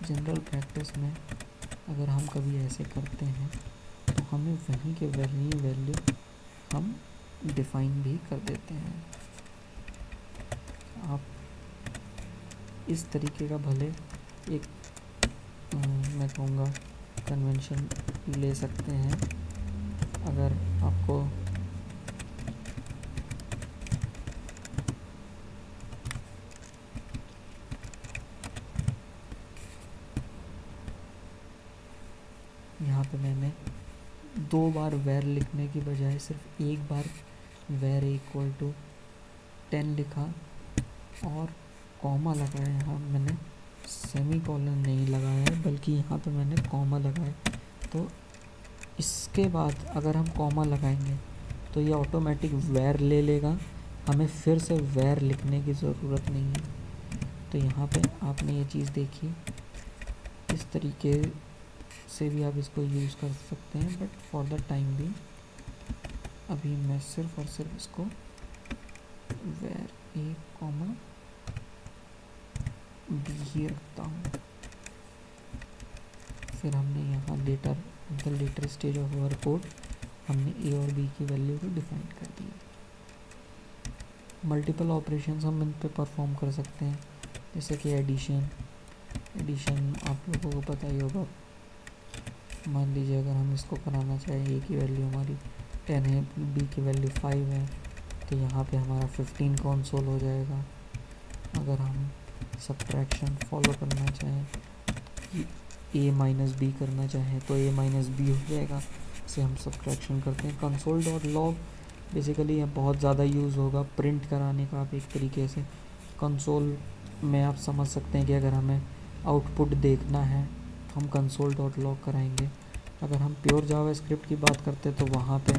जनरल प्रैक्टिस में अगर हम कभी ऐसे करते हैं तो हमें वहीं के वैल्यू वैल्यू हम डिफ़ाइन भी कर देते हैं। आप इस तरीके का भले एक आ, मैं कहूँगा कन्वेंशन ले सकते हैं। अगर आपको यहाँ पे मैंने दो बार वेर लिखने की बजाय सिर्फ़ एक बार वेर इक्वल टू टेन लिखा और कॉमा लगाया यहाँ मैंने। सेमी कॉलन नहीं लगाया है, बल्कि यहाँ पे मैंने कॉमा लगाया तो इसके बाद अगर हम कॉमा लगाएँगे तो ये ऑटोमेटिक वैर ले लेगा। हमें फिर से वैर लिखने की ज़रूरत नहीं है। तो यहाँ पे आपने ये चीज़ देखी। इस तरीके से भी आप इसको यूज़ कर सकते हैं बट फॉर द टाइम भी अभी मैं सिर्फ़ और सिर्फ़ इसको वेर एक कॉमा बी रखता हूँ फिर हमने यहाँ later the later stage of our code हमने ए और बी की वैल्यू को डिफाइन कर दिया। मल्टीपल ऑपरेशंस हम इन परफॉर्म कर सकते हैं, जैसे कि एडिशन एडिशन आप लोगों को पता ही होगा। मान लीजिए अगर हम इसको कराना चाहें ए की वैल्यू हमारी टेन है बी की वैल्यू फाइव है तो यहाँ पे हमारा फिफ्टीन कॉन्सोल हो जाएगा? अगर हम सब्ट्रैक्शन फॉलो करना चाहें ए माइनस बी करना चाहें तो ए माइनस बी हो जाएगा। इसे हम सब्ट्रैक्शन करते हैं। कंसोल डॉट लॉग बेसिकली ये बहुत ज़्यादा यूज़ होगा प्रिंट कराने का आप एक तरीके से। कंसोल में आप समझ सकते हैं कि अगर हमें आउटपुट देखना है तो हम कंसोल डॉट लॉग कराएँगे। अगर हम प्योर जावा स्क्रिप्ट की बात करते हैं तो वहाँ पे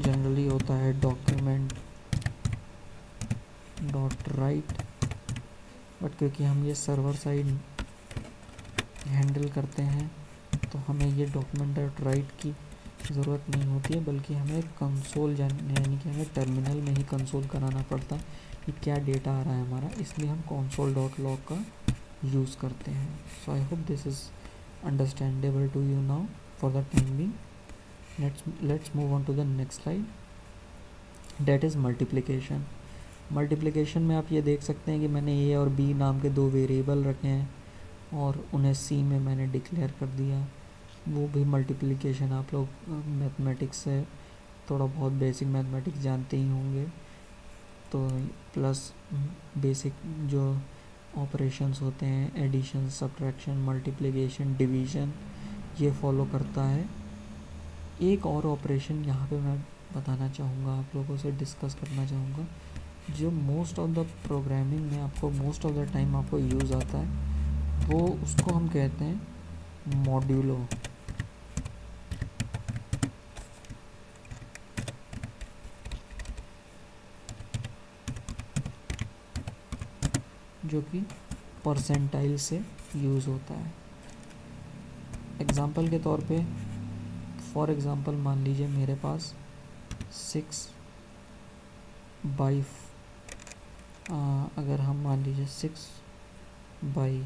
जनरली होता है डॉक्यूमेंट डॉट राइट बट क्योंकि हम ये सर्वर साइड हैंडल करते हैं तो हमें ये डॉक्यूमेंट डॉट राइट की ज़रूरत नहीं होती है, बल्कि हमें कंसोल यानी कि हमें टर्मिनल में ही कंसोल कराना पड़ता है कि क्या डेटा आ रहा है हमारा। इसलिए हम कंसोल डॉट लॉग का यूज़ करते हैं। So I hope this is understandable to you now for the time being. Let's let's move on to the next slide. That is multiplication में आप ये देख सकते हैं कि मैंने ए और बी नाम के दो वेरिएबल रखे हैं और उन्हें सी में मैंने डिक्लेयर कर दिया वो भी मल्टीप्लिकेशन आप लोग मैथमेटिक्स से थोड़ा बहुत बेसिक मैथमेटिक्स जानते ही होंगे। तो प्लस बेसिक जो ऑपरेशंस होते हैं एडिशन सब्ट्रैक्शन मल्टीप्लिकेशन डिवीज़न ये फॉलो करता है। एक और ऑपरेशन यहाँ पे मैं बताना चाहूँगा, आप लोगों से डिस्कस करना चाहूँगा। जो मोस्ट ऑफ़ द प्रोग्रामिंग में आपको मोस्ट ऑफ़ द टाइम आपको यूज़ आता है, वो उसको हम कहते हैं मॉड्यूलो जो कि परसेंटाइल से यूज़ होता है. एग्ज़ाम्पल के तौर पे फॉर एग्ज़ाम्पल मान लीजिए मेरे पास सिक्स बाई अगर हम मान लीजिए सिक्स बाई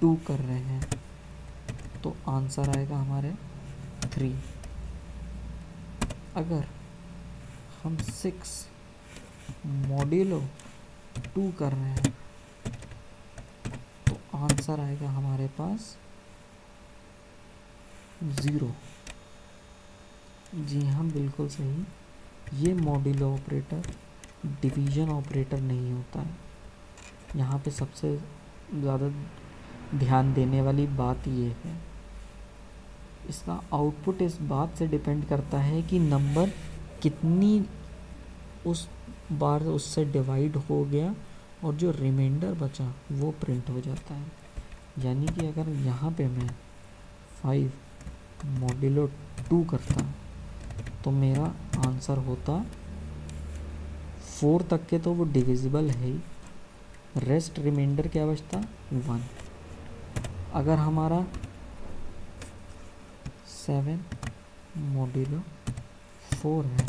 टू कर रहे हैं तो आंसर आएगा हमारे थ्री अगर हम सिक्स मॉड्यूलो टू कर रहे हैं तो आंसर आएगा हमारे पास ज़ीरो जी हाँ बिल्कुल सही। ये मॉड्यूल ऑपरेटर डिवीज़न ऑपरेटर नहीं होता है। यहाँ पे सबसे ज़्यादा ध्यान देने वाली बात ये है। इसका आउटपुट इस बात से डिपेंड करता है कि नंबर कितनी उस बार उससे डिवाइड हो गया और जो रिमाइंडर बचा, वो प्रिंट हो जाता है। यानी कि अगर यहाँ पे मैं फाइव मॉड्यूलो टू करता तो मेरा आंसर होता फोर तक के तो वो डिविजिबल है ही। रेस्ट रिमाइंडर क्या बचता वन अगर हमारा सेवन मॉड्यूलो फोर है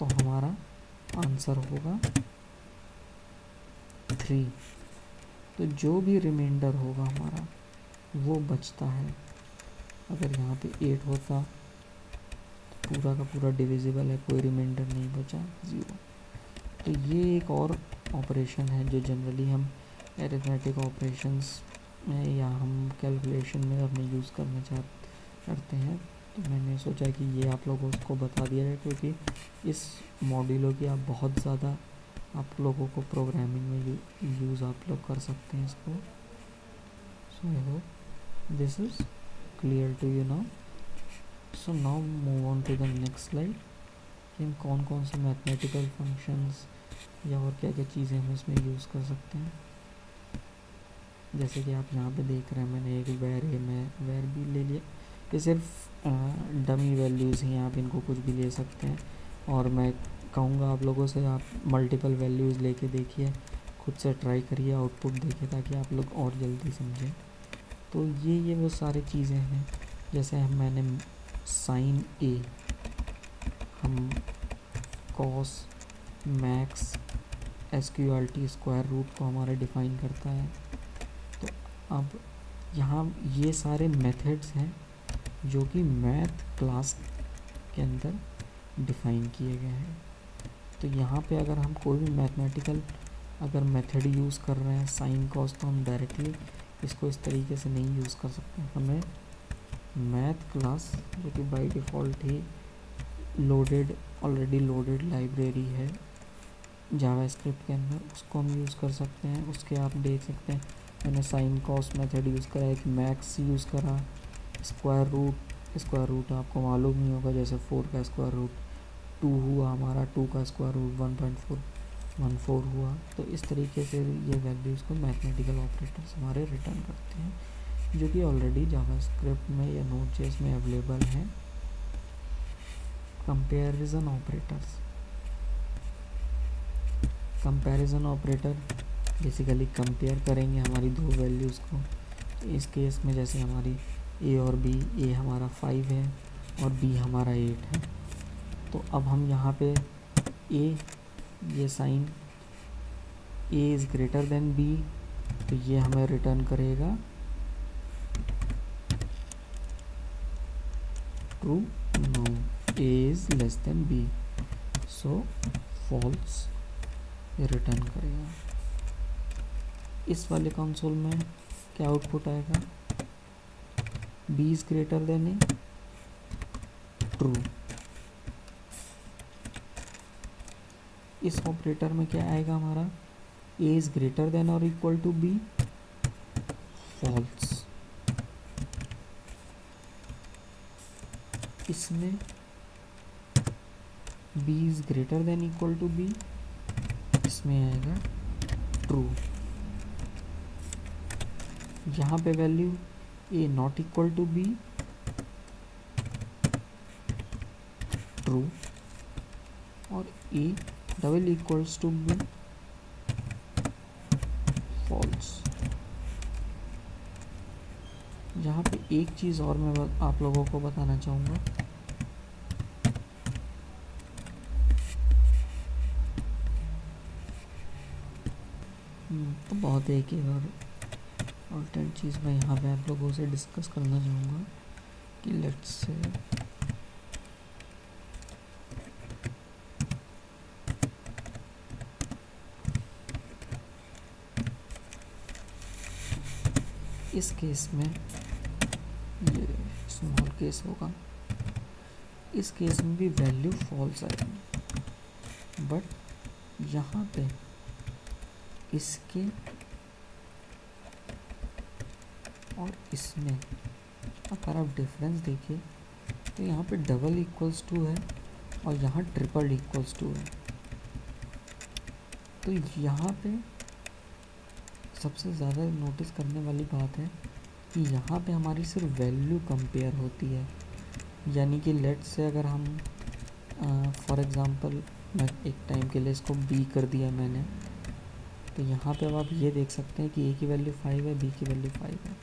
तो हमारा आंसर होगा थ्री तो जो भी रिमाइंडर होगा हमारा, वो बचता है। अगर यहाँ पे एट होता पूरा का पूरा डिविजिबल है कोई रिमाइंडर नहीं बचा ज़ीरो तो ये एक और ऑपरेशन है जो जनरली हम एरिथमेटिक ऑपरेशंस में या हम कैलकुलेशन में अपने यूज़ करना चाह करते हैं। तो मैंने सोचा कि ये आप लोगों को बता दिया जाए क्योंकि इस मॉड्यूलों की आप बहुत ज़्यादा आप लोगों को प्रोग्रामिंग में यू, यूज़ आप लोग कर सकते हैं इसको। So I hope this is clear to you now. So, now move on to the next slide. कि हम कौन कौन से मैथमेटिकल फ़ंक्शंस या और क्या क्या चीज़ें हम इसमें यूज़ कर सकते हैं? जैसे कि आप यहाँ पे देख रहे हैं, मैंने एक वेर है मैं वेर भी ले लिया। ये सिर्फ़ डमी वैल्यूज़ हैं, आप इनको कुछ भी ले सकते हैं। और मैं कहूँगा आप लोगों से, आप मल्टीपल वैल्यूज़ लेके देखिए, खुद से ट्राई करिए आउटपुट देखिए, ताकि आप लोग और जल्दी समझें। तो ये ये वो सारी चीज़ें हैं। जैसे हम, मैंने साइन ए। हम cos max S Q R T square root को हमारे डिफ़ाइन करता है। तो अब यहाँ ये सारे मेथड्स हैं जो कि मैथ क्लास के अंदर डिफ़ाइन किए गए हैं। तो यहाँ पे अगर हम कोई भी मैथमेटिकल अगर मेथड यूज़ कर रहे हैं, साइन कॉस तो हम डायरेक्टली इसको इस तरीके से नहीं यूज़ कर सकते। हमें मैथ क्लास जो कि बाय डिफ़ॉल्ट ही लोडेड ऑलरेडी लोडेड लाइब्रेरी है जावा स्क्रिप्ट के अंदर। उसको हम यूज़ कर सकते हैं। उसके आप देख सकते हैं, मैंने साइन कॉस मेथड यूज़ करा, एक मैक्स यूज़ करा। स्क्वायर रूट स्क्वायर रूट आपको मालूम नहीं होगा, जैसे फोर का स्क्वायर रूट टू हुआ, हमारा टू का square root one point four one four हुआ। तो इस तरीके से ये वैल्यूज़ को मैथमेटिकल ऑपरेटर्स हमारे रिटर्न करते हैं। जो कि ऑलरेडी जावा स्क्रिप्ट में या नोट जेस में अवेलेबल हैं। Comparison operators comparison operator basically compare करेंगे हमारी दो वैल्यूज़ को। इस केस में जैसे हमारी ए और बी ए हमारा फाइव है और बी हमारा एट है। तो अब हम यहाँ पे ए ये sign A is greater than B तो ये हमें रिटर्न करेगा। True no A is less than B so false return करेगा। इस वाले कंसोल में क्या आउटपुट आएगा? B is greater than A true इस ऑपरेटर में क्या आएगा हमारा? ए इज़ ग्रेटर देन और इक्वल टू बी फॉल्स इसमें B is greater than equal to B इसमें आएगा ट्रू यहाँ पे value A not equal to B true और A double equals to B false यहाँ पे एक चीज़ और मैं आप लोगों को बताना चाहूँगा। हम्म, तो बहुत एक ही और अल्टरनेट चीज़ मैं यहाँ पे आप लोगों से डिस्कस करना चाहूँगा कि लेट्स से इस केस में स्मॉल केस होगा। इस केस में भी वैल्यू फॉल्स आएगी। बट यहाँ पे इसके और इसमें अगर आप डिफरेंस देखिए तो यहाँ पे डबल इक्वल्स टू है और यहाँ ट्रिपल इक्वल्स टू है। तो यहाँ पे सबसे ज़्यादा नोटिस करने वाली बात है यहाँ पे हमारी सिर्फ़ वैल्यू कंपेयर होती है। यानी कि लेट से अगर हम फॉर एग्ज़ाम्पल मैं एक टाइम के लिए इसको बी कर दिया मैंने तो यहाँ पे अब आप ये देख सकते हैं कि ए की वैल्यू फाइव है बी की वैल्यू फाइव है।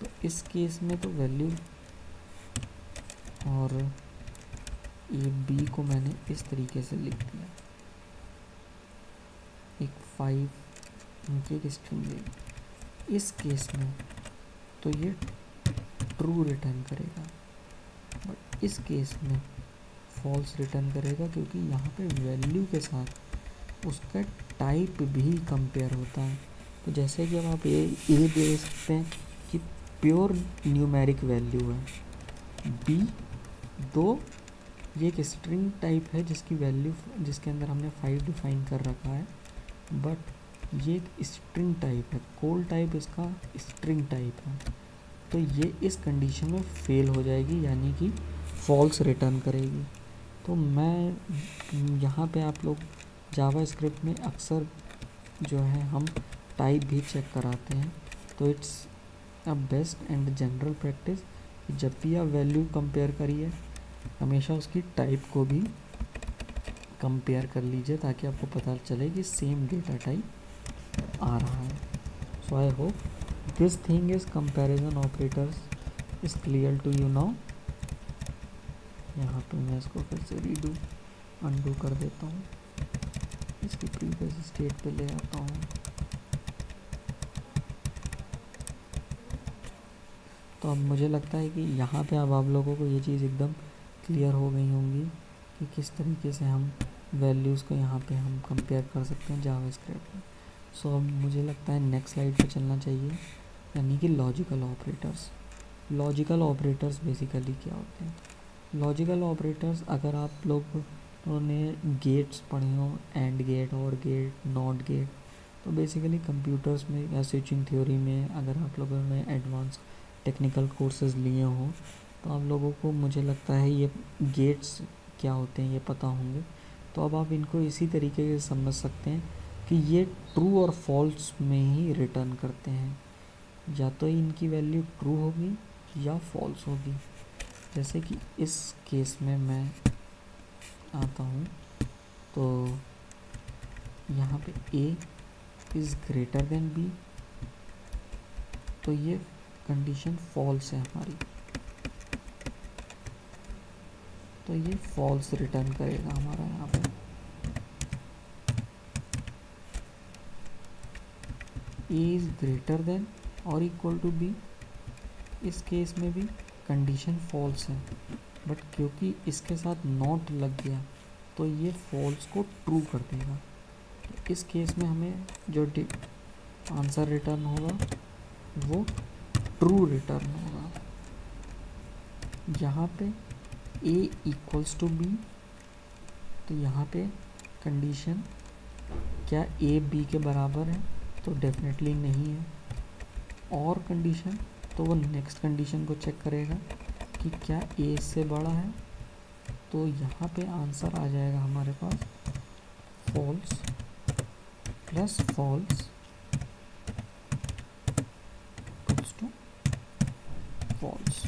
तो इस केस में तो वैल्यू और ये बी को मैंने इस तरीके से लिख दिया। एक फाइव मुझे एक स्ट्रिंग इस केस में तो ये ट्रू रिटर्न करेगा। बट इस केस में फॉल्स रिटर्न करेगा क्योंकि यहाँ पे वैल्यू के साथ उसका टाइप भी कंपेयर होता है। तो जैसे कि अब आप ये ए दे सकते हैं कि प्योर न्यूमेरिक वैल्यू है। बी दो, ये एक स्ट्रिंग टाइप है जिसकी वैल्यू जिसके अंदर हमने फाइव डिफाइन कर रखा है। बट ये एक स्ट्रिंग टाइप है कोल टाइप इसका स्ट्रिंग टाइप है। तो ये इस कंडीशन में फेल हो जाएगी, यानी कि फॉल्स रिटर्न करेगी। तो मैं यहाँ पे आप लोग जावा स्क्रिप्ट में अक्सर जो है हम टाइप भी चेक कराते हैं। तो it's a best and general practice जब भी आप वैल्यू कंपेयर करिए, हमेशा उसकी टाइप को भी कंपेयर कर लीजिए ताकि आपको पता चले कि सेम डेटा टाइप आ रहा है। So I hope this thing is comparison operators is clear to you now यहाँ पे मैं इसको फिर से रीडू अनडू कर देता हूँ। इसकी प्रीवियस स्टेट पे ले आता हूँ। तो अब मुझे लगता है कि यहाँ पे अब आप लोगों को ये चीज़ एकदम क्लियर हो गई होंगी कि किस तरीके से हम वैल्यूज़ को यहाँ पे हम कंपेयर कर सकते हैं जावा स्क्रिप्ट में। सो so, अब मुझे लगता है नेक्स्ट स्लाइड पे चलना चाहिए यानी कि logical operators logical operators basically क्या होते हैं? लॉजिकल ऑपरेटर्स अगर आप लोग ने गेट्स पढ़े हो and gate or gate not gate तो बेसिकली कंप्यूटर्स में या स्विचिंग थ्योरी में अगर आप लोगों ने एडवांस टेक्निकल कोर्सेज लिए हों तो आप लोगों को मुझे लगता है ये गेट्स क्या होते हैं ये पता होंगे। तो अब आप इनको इसी तरीके से समझ सकते हैं। कि ये ट्रू और फॉल्स में ही रिटर्न करते हैं। या तो इनकी वैल्यू ट्रू होगी या फॉल्स होगी। जैसे कि इस केस में मैं आता हूँ तो यहाँ पे A is greater than B तो ये कंडीशन फॉल्स है हमारी। तो ये फॉल्स रिटर्न करेगा हमारा यहाँ पे। इज़ ग्रेटर देन और इक्वल टू बी इस केस में भी कंडीशन फॉल्स है। बट क्योंकि इसके साथ नॉट लग गया तो ये फॉल्स को ट्रू कर देगा। तो इस केस में हमें जो आंसर रिटर्न होगा, वो ट्रू रिटर्न होगा। यहाँ पे ए इक्वल्स टू बी तो यहाँ पे कंडीशन क्या ए बी के बराबर है? तो डेफिनेटली नहीं है। और कंडीशन तो वो नेक्स्ट कंडीशन को चेक करेगा कि क्या a से बड़ा है। तो यहाँ पे आंसर आ जाएगा हमारे पास। False plus false to false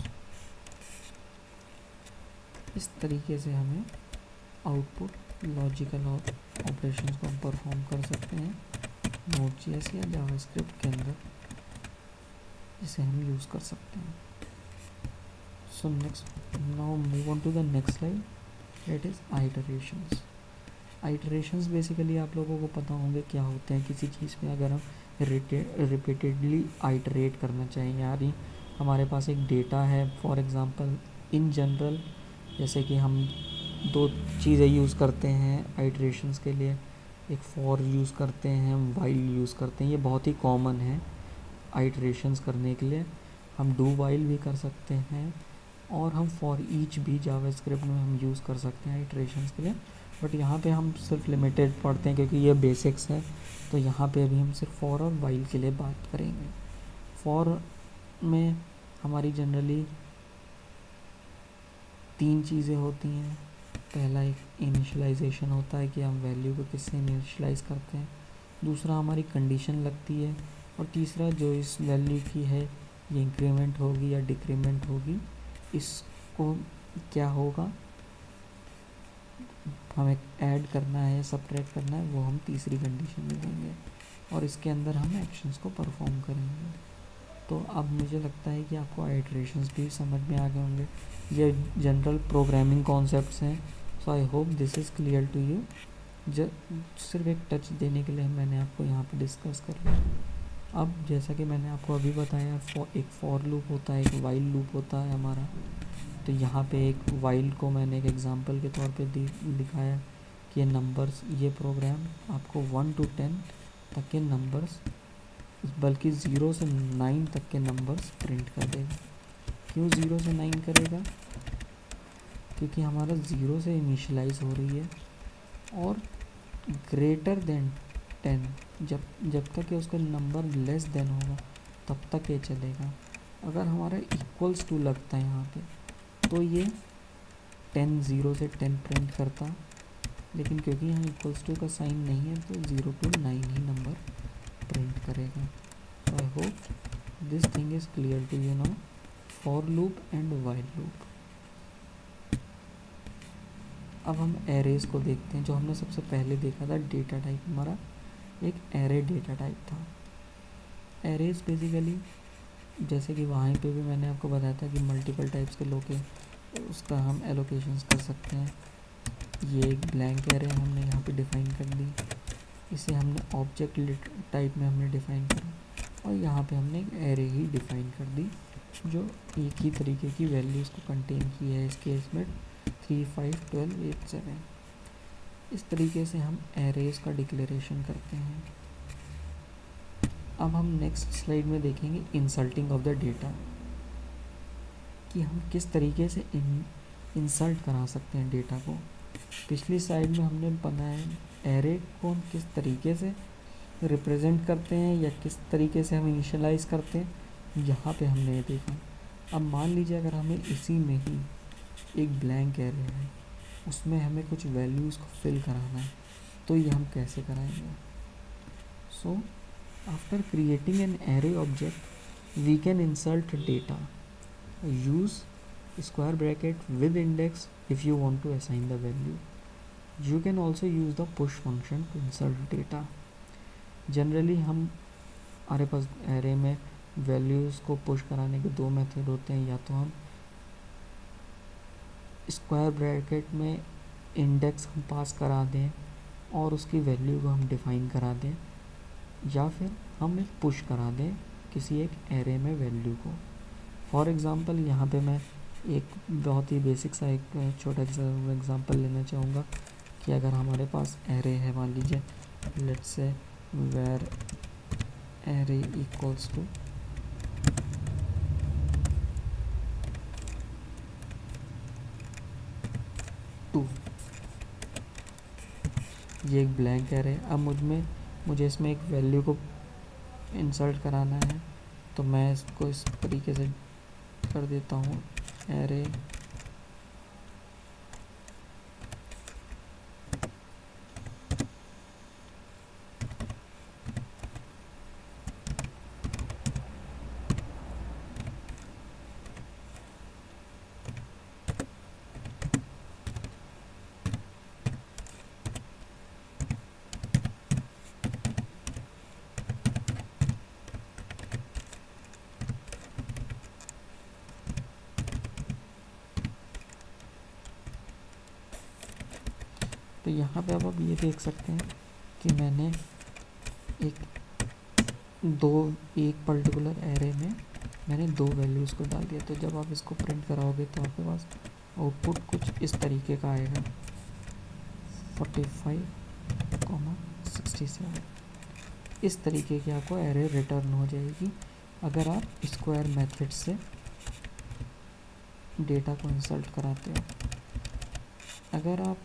इस तरीके से हमें आउटपुट लॉजिकल ऑपरेशंस को हम परफॉर्म कर सकते हैं। नोट जी या जावास्क्रिप्ट के अंदर, जिसे हम यूज़ कर सकते हैं। So next now move on to the next slide that is iterations iterations basically आप लोगों को पता होंगे क्या होते हैं किसी चीज़ में। अगर हम रिपीटेडली आइटरेट करना चाहिए यानी हमारे पास एक डेटा है फॉर एग्ज़ाम्पल इन जनरल जैसे कि हम दो चीज़ें यूज़ करते हैं आइट्रेशंस के लिए। एक फॉर यूज़ करते हैं हम वाइल यूज़ करते हैं, ये बहुत ही कॉमन है आइट्रेशंस करने के लिए। हम डू वाइल भी कर सकते हैं और हम फॉर ईच भी जावा स्क्रिप्ट में हम यूज़ कर सकते हैं आइट्रेशंस के लिए। बट यहाँ पे हम सिर्फ़ लिमिटेड पढ़ते हैं क्योंकि ये बेसिक्स है तो यहाँ पे अभी हम सिर्फ़ फॉर और वाइल के लिए बात करेंगे। फॉर में हमारी जनरली तीन चीज़ें होती हैं। पहला एक इनिशलाइजेशन होता है कि हम वैल्यू को किससे इनिशलाइज करते हैं। दूसरा, हमारी कंडीशन लगती है और तीसरा, जो इस वैल्यू की है, ये इंक्रीमेंट होगी या डिक्रीमेंट होगी, इसको क्या होगा? हमें ऐड करना है या सब्ट्रैक्ट करना है, वो हम तीसरी कंडीशन में देंगे और इसके अंदर हम एक्शंस को परफॉर्म करेंगे। तो अब मुझे लगता है कि आपको आइट्रेशंस भी समझ में आ गए होंगे। ये जनरल प्रोग्रामिंग कॉन्सेप्ट्स हैं। So I hope this is clear to you सिर्फ़ एक टच देने के लिए मैंने आपको यहाँ पे डिस्कस कर लिया। अब जैसा कि मैंने आपको अभी बताया फॉर एक फॉर लूप होता है, एक वाइल लूप होता है हमारा। तो यहाँ पे एक वाइल को मैंने एक एग्जांपल के तौर पे दिखाया कि ये नंबर्स ये प्रोग्राम आपको वन टू टेन तक के नंबर्स बल्कि ज़ीरो से नाइन तक के नंबर्स प्रिंट कर देगा। क्यों ज़ीरो से नाइन करेगा? क्योंकि हमारा ज़ीरो से इनिशलाइज हो रही है और ग्रेटर देन टेन जब जब तक कि उसका नंबर लेस देन होगा, तब तक ये चलेगा। अगर हमारा इक्वल्स टू लगता है यहाँ पे तो ये टेन ज़ीरो से टेन प्रिंट करता। लेकिन क्योंकि यहाँ इक्वल्स टू का साइन नहीं है तो ज़ीरो टू नाइन ही नंबर प्रिंट करेगा। So, i hope this thing is clear to you now loop and and loop अब हम एरेज को देखते हैं, जो हमने सबसे पहले देखा था डेटा टाइप हमारा एक एरे डेटा टाइप था। एरेज बेसिकली जैसे कि वहाँ पे भी मैंने आपको बताया था कि मल्टीपल टाइप्स के लोग उसका हम एलोकेशंस कर सकते हैं। ये एक ब्लैंक एरे हमने यहाँ पे डिफ़ाइन कर दी। इसे हमने ऑब्जेक्ट टाइप में हमने डिफ़ाइन करा। और यहाँ पे हमने एक एरे ही डिफ़ाइन कर दी। जो एक ही तरीके की वैल्यूज़ को कंटेन की है इस केस में three five twelve eight seven इस तरीके से हम एरेज का डिक्लेरेशन करते हैं। अब हम नेक्स्ट स्लाइड में देखेंगे इंसल्टिंग ऑफ़ द डेटा कि हम किस तरीके से इन इंसल्ट करा सकते हैं डेटा को। पिछली स्लाइड में हमने बनाया एरे को हम किस तरीके से रिप्रेजेंट करते हैं या किस तरीके से हम इनिशलाइज करते हैं। यहाँ पे हमने ये देखा। अब मान लीजिए अगर हमें इसी में ही एक ब्लैंक एरे है, उसमें हमें कुछ वैल्यूज़ को फिल कराना है तो ये हम कैसे कराएँगे? So after creating an array object we can insert data use square bracket with index if you want to assign the value. You can also use the push function to insert data. Generally हम हमारे पास एरे में वैल्यूज़ को पुश कराने के दो मेथड होते हैं। या तो हम स्क्वायर ब्रैकेट में इंडेक्स हम पास करा दें और उसकी वैल्यू को हम डिफ़ाइन करा दें। या फिर हम एक पुश करा दें किसी एक एरे में वैल्यू को। फॉर एग्ज़ाम्पल यहाँ पे मैं एक बहुत ही बेसिक सा एक छोटा सा एग्जांपल लेना चाहूँगा कि अगर हमारे पास एरे है, मान लीजिए let's say var array equals to to. ये एक ब्लैंक एरे अब मुझमें मुझे इसमें एक वैल्यू को इंसर्ट कराना है। तो मैं इसको इस तरीके से कर देता हूँ। Array तो यहाँ पे अब आप ये देख सकते हैं कि मैंने एक, दो, एक पर्टिकुलर एरे में मैंने दो वैल्यूज़ को डाल दिया। तो जब आप इसको प्रिंट कराओगे तो आपके पास आउटपुट कुछ इस तरीके का आएगा। Forty five comma sixty seven इस तरीके की आपको एरे रिटर्न हो जाएगी। अगर आप स्क्वायर मेथड से डेटा को इंसल्ट कराते हो। अगर आप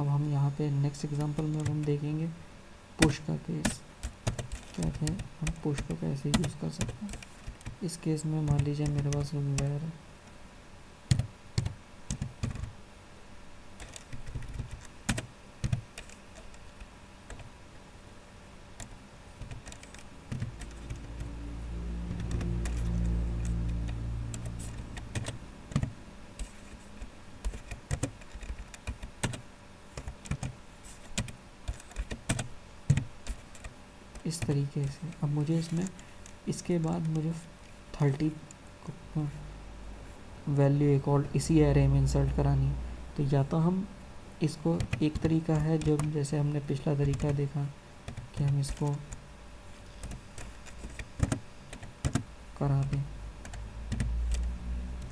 अब हम यहाँ पे नेक्स्ट एग्जांपल में हम देखेंगे पुश का केस क्या है? हम पुश को कैसे यूज़ कर सकते हैं। इस केस में मान लीजिए मेरे पास वेयर इस तरीके से। अब मुझे इसमें, इसके बाद मुझे थर्टी वैल्यू एक और इसी एरे में इंसर्ट करानी तो या तो हम इसको एक तरीका है, जो जैसे हमने पिछला तरीका देखा कि हम इसको करा दें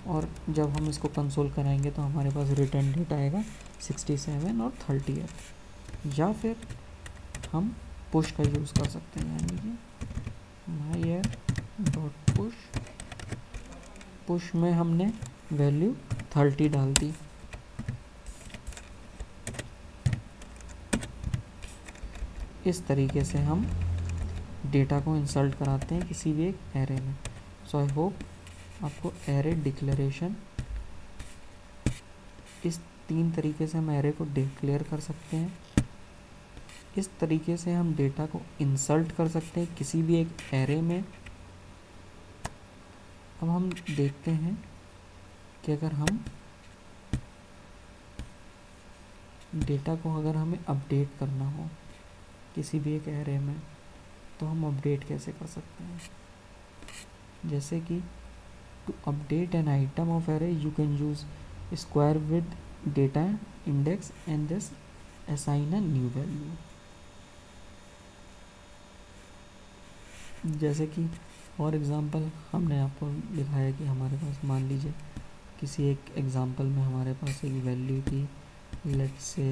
और जब हम इसको कंसोल कराएँगे तो हमारे पास रिटर्न डेट आएगा सिक्सटी सेवन और थर्टी या फिर हम पुश का यूज़ कर सकते हैं, यानी कि माई एर डॉट पुश पुश में हमने वैल्यू थर्टी डाल दी। इस तरीके से हम डेटा को इंसल्ट कराते हैं किसी भी एक एरे में। सो आई होप आपको एरे डिक्लेरेशन इस तीन तरीके से हम एरे को डिक्लेयर कर सकते हैं। इस तरीके से हम डेटा को इंसर्ट कर सकते हैं किसी भी एक एरे में? अब हम देखते हैं कि अगर हम डेटा को अगर हमें अपडेट करना हो किसी भी एक एरे में तो हम अपडेट कैसे कर सकते हैं? जैसे कि to update an item of array you can use square with data index and this assign a new value जैसे कि फॉर एग्ज़ाम्पल हमने आपको दिखाया कि हमारे पास मान लीजिए किसी एक एग्ज़ाम्पल में हमारे पास एक वैल्यू थी लेट से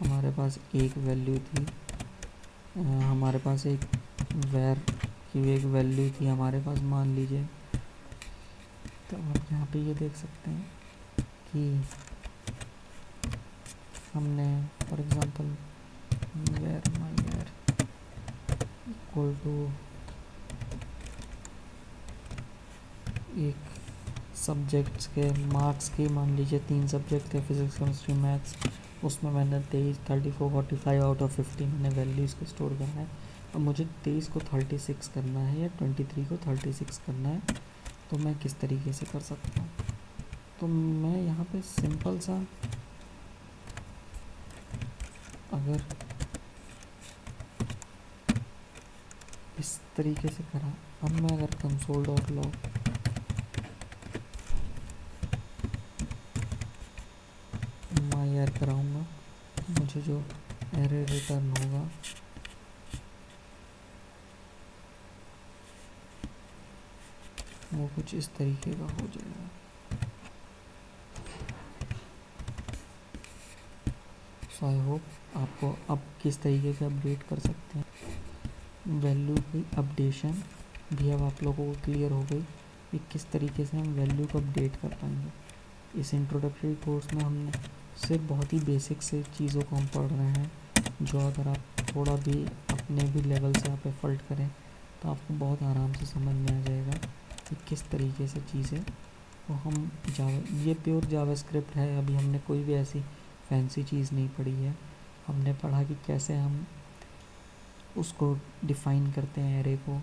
हमारे पास एक वैल्यू थी आ, हमारे पास एक वेर की एक वैल्यू थी हमारे पास मान लीजिए। तो आप यहाँ पे ये देख सकते हैं कि हमने for example var my var equal to एक सब्जेक्ट्स के मार्क्स के, मान लीजिए तीन सब्जेक्ट थे फिजिक्स केमिस्ट्री मैथ्स उसमें मैंने तेईस thirty four forty five out of fifty मैंने वैल्यूज़ को स्टोर करना है। अब मुझे तेईस को थर्टी सिक्स करना है या ट्वेंटी थ्री को थर्टी सिक्स करना है तो मैं किस तरीके से कर सकता हूँ? तो मैं यहाँ पे सिंपल सा, अगर इस तरीके से करा, अब मैं अगर कंसोल डॉट लॉग ऐड कराऊँगा मुझे जो एरे रिटर्न होगा। वो कुछ इस तरीके का हो जाएगा। सो आई होप आपको अब किस तरीके से अपडेट कर सकते हैं। वैल्यू की अपडेशन भी अब आप लोगों को क्लियर हो गई कि किस तरीके से हम वैल्यू को अपडेट कर पाएँगे। इस इंट्रोडक्टरी कोर्स में हमने सिर्फ़ बहुत ही बेसिक से चीज़ों को हम पढ़ रहे हैं, जो अगर आप थोड़ा भी अपने भी लेवल से आप एफर्ट करें तो आपको बहुत आराम से समझ में आ जाएगा कि किस तरीके से चीज़ें वो हम जावा, ये प्योर जावा स्क्रिप्ट है, अभी हमने कोई भी ऐसी फैंसी चीज़ नहीं पढ़ी है। हमने पढ़ा कि कैसे हम उसको डिफ़ाइन करते हैं एरे को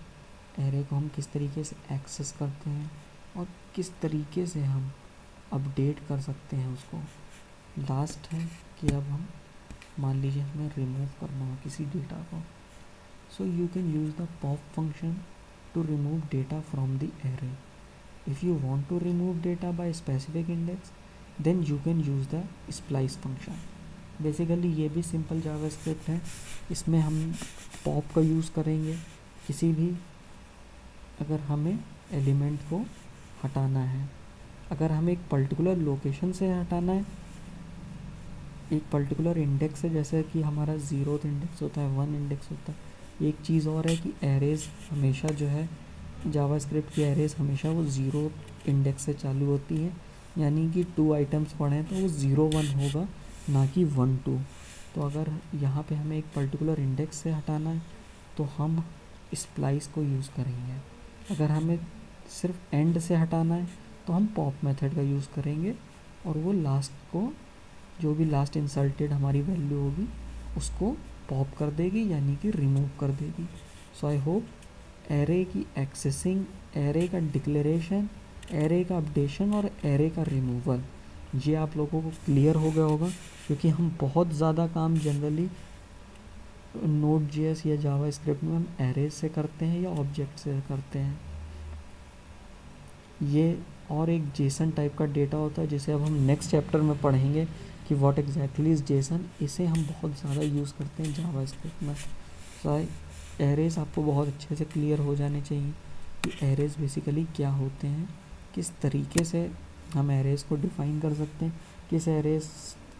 एरे को हम किस तरीके से एक्सेस करते हैं और किस तरीके से हम अपडेट कर सकते हैं उसको। लास्ट है कि अब हम, मान लीजिए हमें रिमूव करना हो किसी डेटा को। So you can use the pop function to remove data from the array if you want to remove data by specific index then you can use the splice function basically ये भी सिंपल जावा स्क्रिप्ट है। इसमें हम पॉप का यूज़ करेंगे। किसी भी, अगर हमें एलिमेंट को हटाना है अगर हमें एक पर्टिकुलर लोकेशन से हटाना है, एक पर्टिकुलर इंडेक्स है, जैसे कि हमारा ज़ीरो इंडेक्स होता है वन इंडेक्स होता है, एक चीज़ और है कि एरेज हमेशा जो है जावा स्क्रिप्ट की एरेज हमेशा वो ज़ीरो इंडेक्स से चालू होती है, यानी कि टू आइटम्स पढ़ें तो वो ज़ीरो वन होगा, ना कि वन टू तो अगर यहाँ पे हमें एक पर्टिकुलर इंडेक्स से हटाना है तो हम स्प्लाइस को यूज़ करेंगे। अगर हमें सिर्फ़ एंड से हटाना है तो हम पॉप मेथड का यूज़ करेंगे और वो लास्ट को, जो भी लास्ट इंसल्टेड हमारी वैल्यू होगी, उसको पॉप कर देगी, यानी कि रिमूव कर देगी। सो आई होप एरे की एक्सेसिंग एरे का डिक्लेरेशन एरे का अपडेशन और एरे का रिमूवल ये आप लोगों को क्लियर हो गया होगा, क्योंकि हम बहुत ज़्यादा काम जनरली नोट जी या जावा स्क्रिप्ट में हम एरे से करते हैं या ऑब्जेक्ट से करते हैं। ये और एक जेसन टाइप का डेटा होता है, जिसे अब हम नेक्स्ट चैप्टर में पढ़ेंगे कि व्हाट एग्जैक्टली इज़ जेसन इसे हम बहुत ज़्यादा यूज़ करते हैं जावा स्क्रिप्ट में। सो एरेज आपको बहुत अच्छे से क्लियर हो जाने चाहिए कि एरेज बेसिकली क्या होते हैं, किस तरीके से हम एरेज को डिफ़ाइन कर सकते हैं, किस एरेज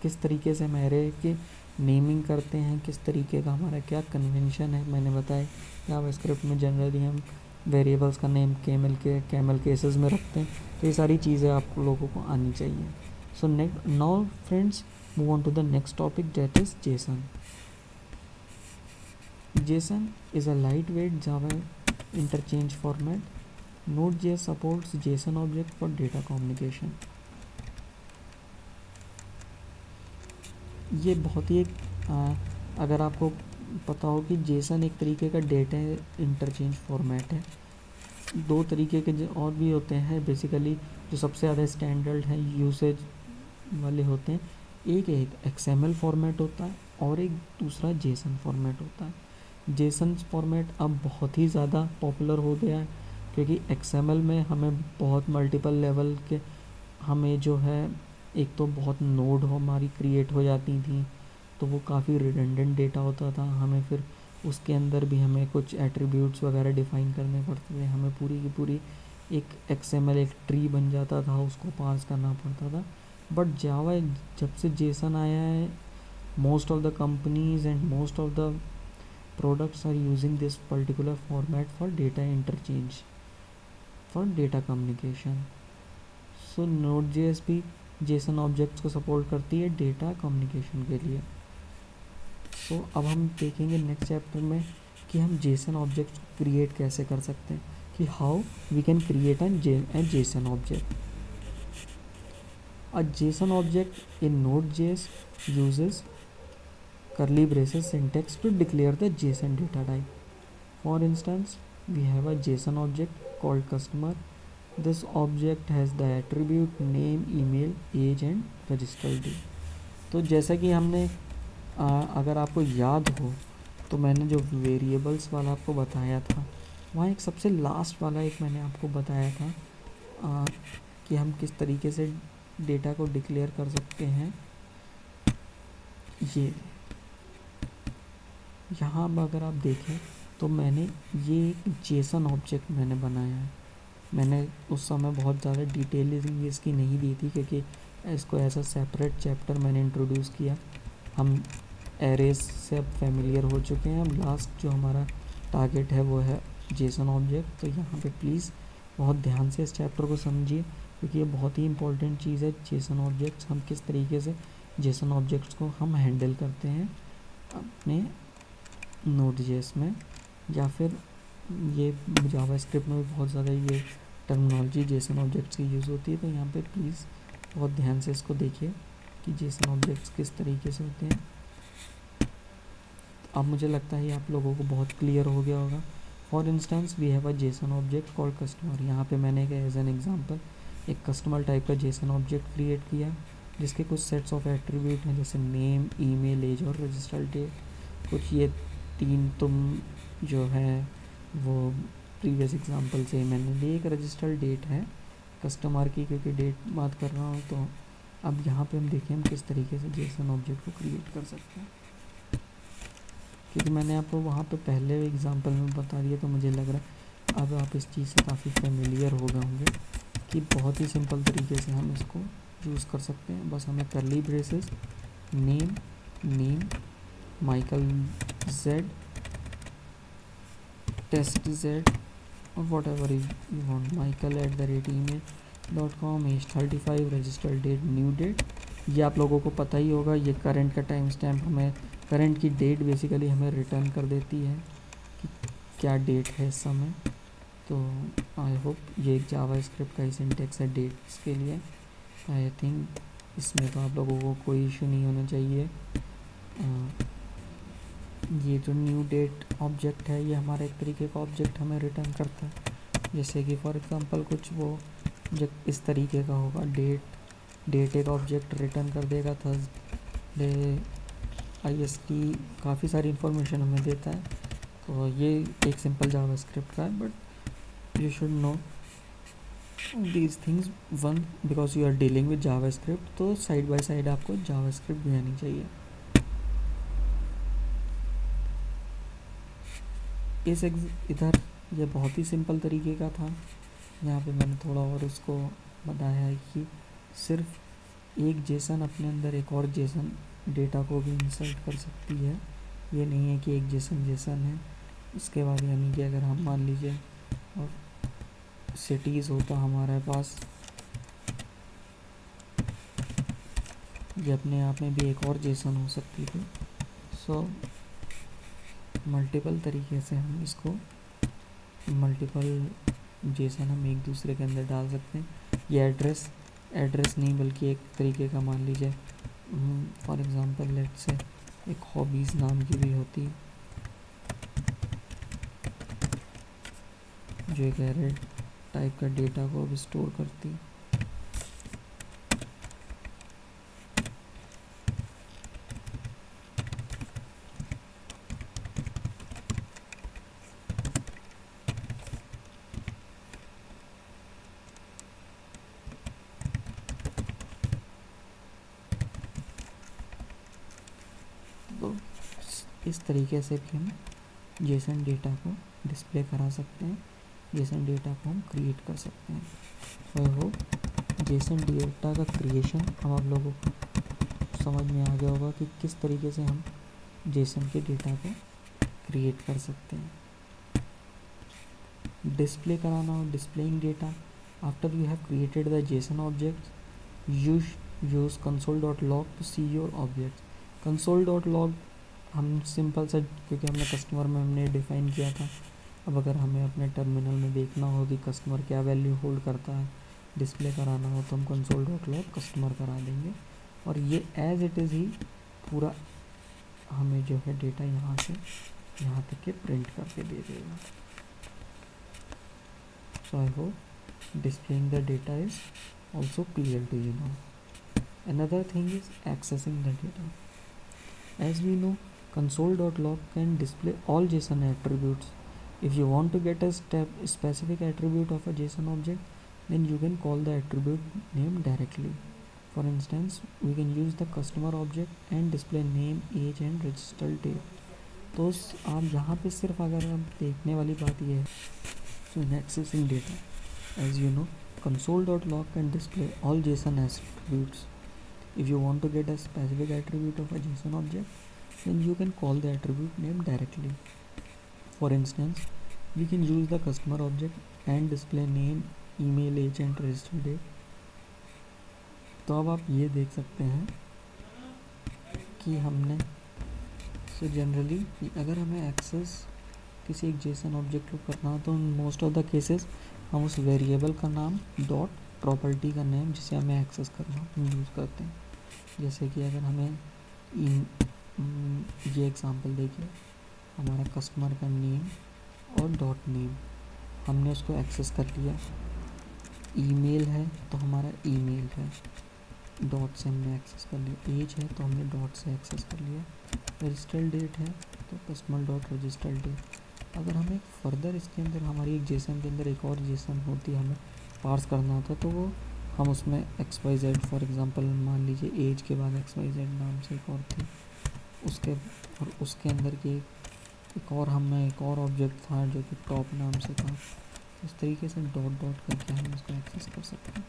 किस तरीके से हम एरे के नेमिंग करते हैं, किस तरीके का हमारा क्या कन्वेंशन है, मैंने बताया। जावा स्क्रिप्ट में जनरली हम वेरिएबल्स का नेम केमल के कैमल केसेस में रखते हैं। तो ये सारी चीज़ें आप लोगों को आनी चाहिए। सो ने now friends move on to the next topic that is JSON JSON is a light weight Java interchange format node J supports JSON object for data communication ये बहुत ही एक अगर आपको पता हो कि जेसन एक तरीके का डेटा इंटरचेंज फॉर्मेट है। दो तरीके के और भी होते हैं बेसिकली जो सबसे ज़्यादा स्टैंडर्ड है यूसेज वाले होते हैं। एक एक एक्सएमएल फॉर्मेट होता है और एक दूसरा जेसन फॉर्मेट होता है। जेसन फॉर्मेट अब बहुत ही ज़्यादा पॉपुलर हो गया है, क्योंकि एक्सएमएल में हमें बहुत मल्टीपल लेवल के हमें जो है, एक तो बहुत नोड हमारी क्रिएट हो जाती थी तो वो काफ़ी रिडेंडेंट डेटा होता था। हमें फिर उसके अंदर भी हमें कुछ एट्रीब्यूट्स वगैरह डिफ़ाइन करने पड़ते थे। हमें पूरी की पूरी एक एक्सएमएल एक ट्री बन जाता था, उसको पास करना पड़ता था। बट जावा जब से जेसन आया है most of the companies and most of the products are using this particular format for data interchange for data communication so node J भी जेसन ऑब्जेक्ट्स को सपोर्ट करती है डेटा कम्युनिकेशन के लिए। सो so, अब हम देखेंगे नेक्स्ट चैप्टर में कि हम जेसन ऑब्जेक्ट क्रिएट कैसे कर सकते हैं कि how we can create an J A JSON object a JSON object in node JS uses curly braces syntax to declare the JSON data type for instance we have a JSON object called customer this object has the attribute name email age and registered D तो जैसा कि हमने आ, अगर आपको याद हो तो मैंने जो वेरिएबल्स वाला आपको बताया था वहाँ एक सबसे लास्ट वाला एक मैंने आपको बताया था आ, कि हम किस तरीके से डेटा को डिक्लेयर कर सकते हैं। ये यहाँ अगर आप देखें तो मैंने ये एक जेसन ऑब्जेक्ट मैंने बनाया है। मैंने उस समय बहुत ज़्यादा डिटेलिंग इसकी नहीं दी थी क्योंकि इसको ऐसा सेपरेट चैप्टर मैंने इंट्रोड्यूस किया। हम एरेज से अब फेमिलियर हो चुके हैं। अब लास्ट जो हमारा टारगेट है वो है जेसन ऑब्जेक्ट तो यहाँ पे प्लीज़ बहुत ध्यान से इस चैप्टर को समझिए, क्योंकि ये बहुत ही इंपॉर्टेंट चीज़ है। जेसन ऑब्जेक्ट्स हम किस तरीके से जेसन ऑब्जेक्ट्स को हम हैंडल करते हैं? अपने नोट जेस में, या फिर ये जावा स्क्रिप्ट में भी बहुत ज़्यादा ये टर्मिनोलॉजी जेसन ऑब्जेक्ट्स की यूज़ होती है। तो यहाँ पे प्लीज़ बहुत ध्यान से इसको देखिए कि जेसन ऑब्जेक्ट्स किस तरीके से होते हैं। अब मुझे लगता है ये आप लोगों को बहुत क्लियर हो गया होगा। For instance we have a JSON object call customer यहाँ पे मैंने एज एन एग्जांपल एक कस्टमर टाइप का जेसन ऑब्जेक्ट क्रिएट किया, जिसके कुछ सेट्स ऑफ़ एट्रीब्यूट हैं, जैसे नेम ईमेल एज और रजिस्टर्ड डेट कुछ ये तीन तुम जो है, वो प्रीवियस एग्जांपल से मैंने लिए। एक रजिस्टर्ड डेट है कस्टमर की, क्योंकि डेट बात कर रहा हूँ तो अब यहाँ पे हम देखें हम किस तरीके से जेसन ऑब्जेक्ट को क्रिएट कर सकते हैं। क्योंकि मैंने आपको वहाँ पे पहले एग्जांपल में बता दिया तो मुझे लग रहा है अब आप इस चीज़ से काफ़ी फेमिलियर हो गए होंगे कि बहुत ही सिंपल तरीके से हम इसको यूज़ कर सकते हैं। बस हमें curly braces name name Michael Z test Z और whatever you want Michael at the rate email dot com age thirty five registered date new date ये आप लोगों को पता ही होगा, ये करंट का टाइम स्टैम्प हमें करंट की डेट बेसिकली हमें रिटर्न कर देती है कि क्या डेट है इस समय। तो आई होप ये एक जावा स्क्रिप्ट का ही सिंटेक्स है डेट्स के लिए। आई थिंक इसमें तो आप लोगों को कोई इशू नहीं होना चाहिए। आ, ये जो न्यू डेट ऑब्जेक्ट है ये हमारा एक तरीके का ऑब्जेक्ट हमें रिटर्न करता है। जैसे कि फॉर एग्जांपल कुछ वो ऑब्जेक्ट इस तरीके का होगा डेट डेट एक ऑब्जेक्ट रिटर्न कर देगा थर्सडे आई टी काफ़ी सारी इन्फॉर्मेशन हमें देता है। तो ये एक सिंपल जावा स्क्रिप्ट का है but you should know these things one because you are dealing with JavaScript तो साइड बाय साइड आपको जावा स्क्रिप्ट भी आनी चाहिए। इस एग्ज इधर ये बहुत ही सिंपल तरीके का था। यहाँ पे मैंने थोड़ा और उसको बताया है कि सिर्फ़ एक जेसन अपने अंदर, एक और जेसन डेटा को भी इंसर्ट कर सकती है। ये नहीं है कि एक जैसन जैसन है। उसके बाद यानी कि अगर हम मान लीजिए और सिटीज़ होता हमारे पास ये अपने आप में भी एक और जेसन हो सकती थी। सो मल्टीपल तरीके से हम इसको मल्टीपल जेसन हम एक दूसरे के अंदर डाल सकते हैं। ये एड्रेस एड्रेस नहीं, बल्कि एक तरीके का मान लीजिए फॉर एग्ज़ाम्पल लेट से एक हॉबीज़ नाम की भी होती। जो एक एरे टाइप का डेटा को भी स्टोर करती है इस तरीके से भी हम जेसन डेटा को डिस्प्ले करा सकते हैं। जेसन डेटा को हम क्रिएट कर सकते हैं। So I hope JSON data का क्रिएशन हम आप लोगों को समझ में आ गया होगा कि किस तरीके से हम जेसन के डेटा को क्रिएट कर सकते हैं। डिस्प्ले कराना हो displaying data after you have created the JSON object use use console dot log to see your dot हम सिंपल सा, क्योंकि हमने कस्टमर में हमने डिफ़ाइन किया था। अब अगर हमें अपने टर्मिनल में देखना हो कि कस्टमर क्या वैल्यू होल्ड करता है डिस्प्ले कराना हो तो हम कंसोल डॉट लॉग कस्टमर करा देंगे। और ये एज इट इज़ ही पूरा हमें जो है डेटा यहाँ से, यहाँ तक के प्रिंट करके दे देगा। So I hope displaying the data is also clear to you now. Another thing is accessing the data. As we know console.log can display all JSON attributes. If you want to get a step specific attribute of a JSON object, then you can call the attribute name directly. For instance, we can use the customer object and display name, age and registered date. तो आप यहाँ पे सिर्फ अगर आप देखने वाली बात ये है so in accessing data as you know console.log can display all JSON attributes if you want to get a specific attribute of a JSON object then you can call the attribute name directly for instance we can use the customer object and display name email age and register date तो अब आप ये देख सकते हैं कि हमने सो so जनरली अगर हमें एक्सेस किसी एक जेसन ऑब्जेक्ट को करना हो तो मोस्ट ऑफ़ द केसेस हम उस वेरिएबल का नाम डॉट प्रॉपर्टी का नेम जिसे हमें एक्सेस करना यूज़ करते हैं जैसे कि अगर हमें ये एग्ज़ाम्पल देखिए। हमारा कस्टमर का नेम और डॉट नेम हमने उसको एक्सेस कर लिया। ईमेल है तो हमारा ईमेल है। डॉट से हमने एक्सेस कर लिया। एज है तो हमने डॉट से एक्सेस कर लिया। रजिस्टर्ड डेट है तो कस्टमर डॉट रजिस्टर्ड डेट अगर हमें फर्दर इसके अंदर, हमारी एक जेसन के अंदर एक और जेसन होती है हमें पार्स करना होता तो वो हम उसमें X Y Z for example मान लीजिए एज के बाद एक्स वाई जेड नाम से एक और थी। उसके और उसके अंदर की एक और हमें एक और ऑब्जेक्ट था जो कि टॉप नाम से था। इस तरीके से डॉट डॉट करके हम उसको एक्सेस कर सकते हैं।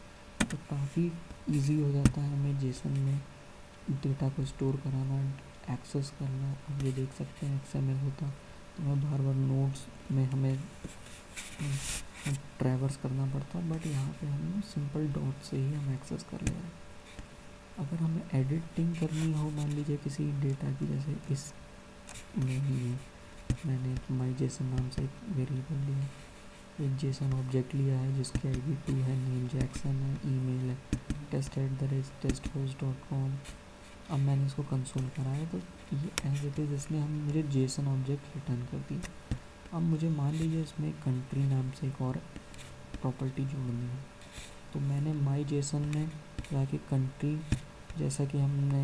तो काफ़ी इजी हो जाता है हमें जेसन में डेटा को स्टोर कराना एक्सेस करना। अब ये देख सकते हैं एक्स एम होता। तो हमें बार बार नोट्स में हमें ट्रैवर्स करना पड़ता। बट यहाँ पे हम सिंपल डॉट से ही हम एक्सेस कर ले रहे हैं। अगर हमें एडिटिंग करनी हो, मान लीजिए किसी डेटा की, जैसे इस में ही है, मैंने एक माई जेसन नाम से एक वेरिएबल लिया एक जेसन ऑब्जेक्ट लिया है, जिसकी आई डी टू है नेम जैक्सन है ईमेल है test at the rate test host dot com अब मैंने इसको कंसोल कराया तो ये एज इट इज़ इसने हम मुझे जेसन ऑब्जेक्ट रिटर्न कर दिया अब मुझे मान लीजिए इसमें कंट्री नाम से एक और प्रॉपर्टी जोड़नी है। तो मैंने माई जेसन में जाके कंट्री जैसा कि हमने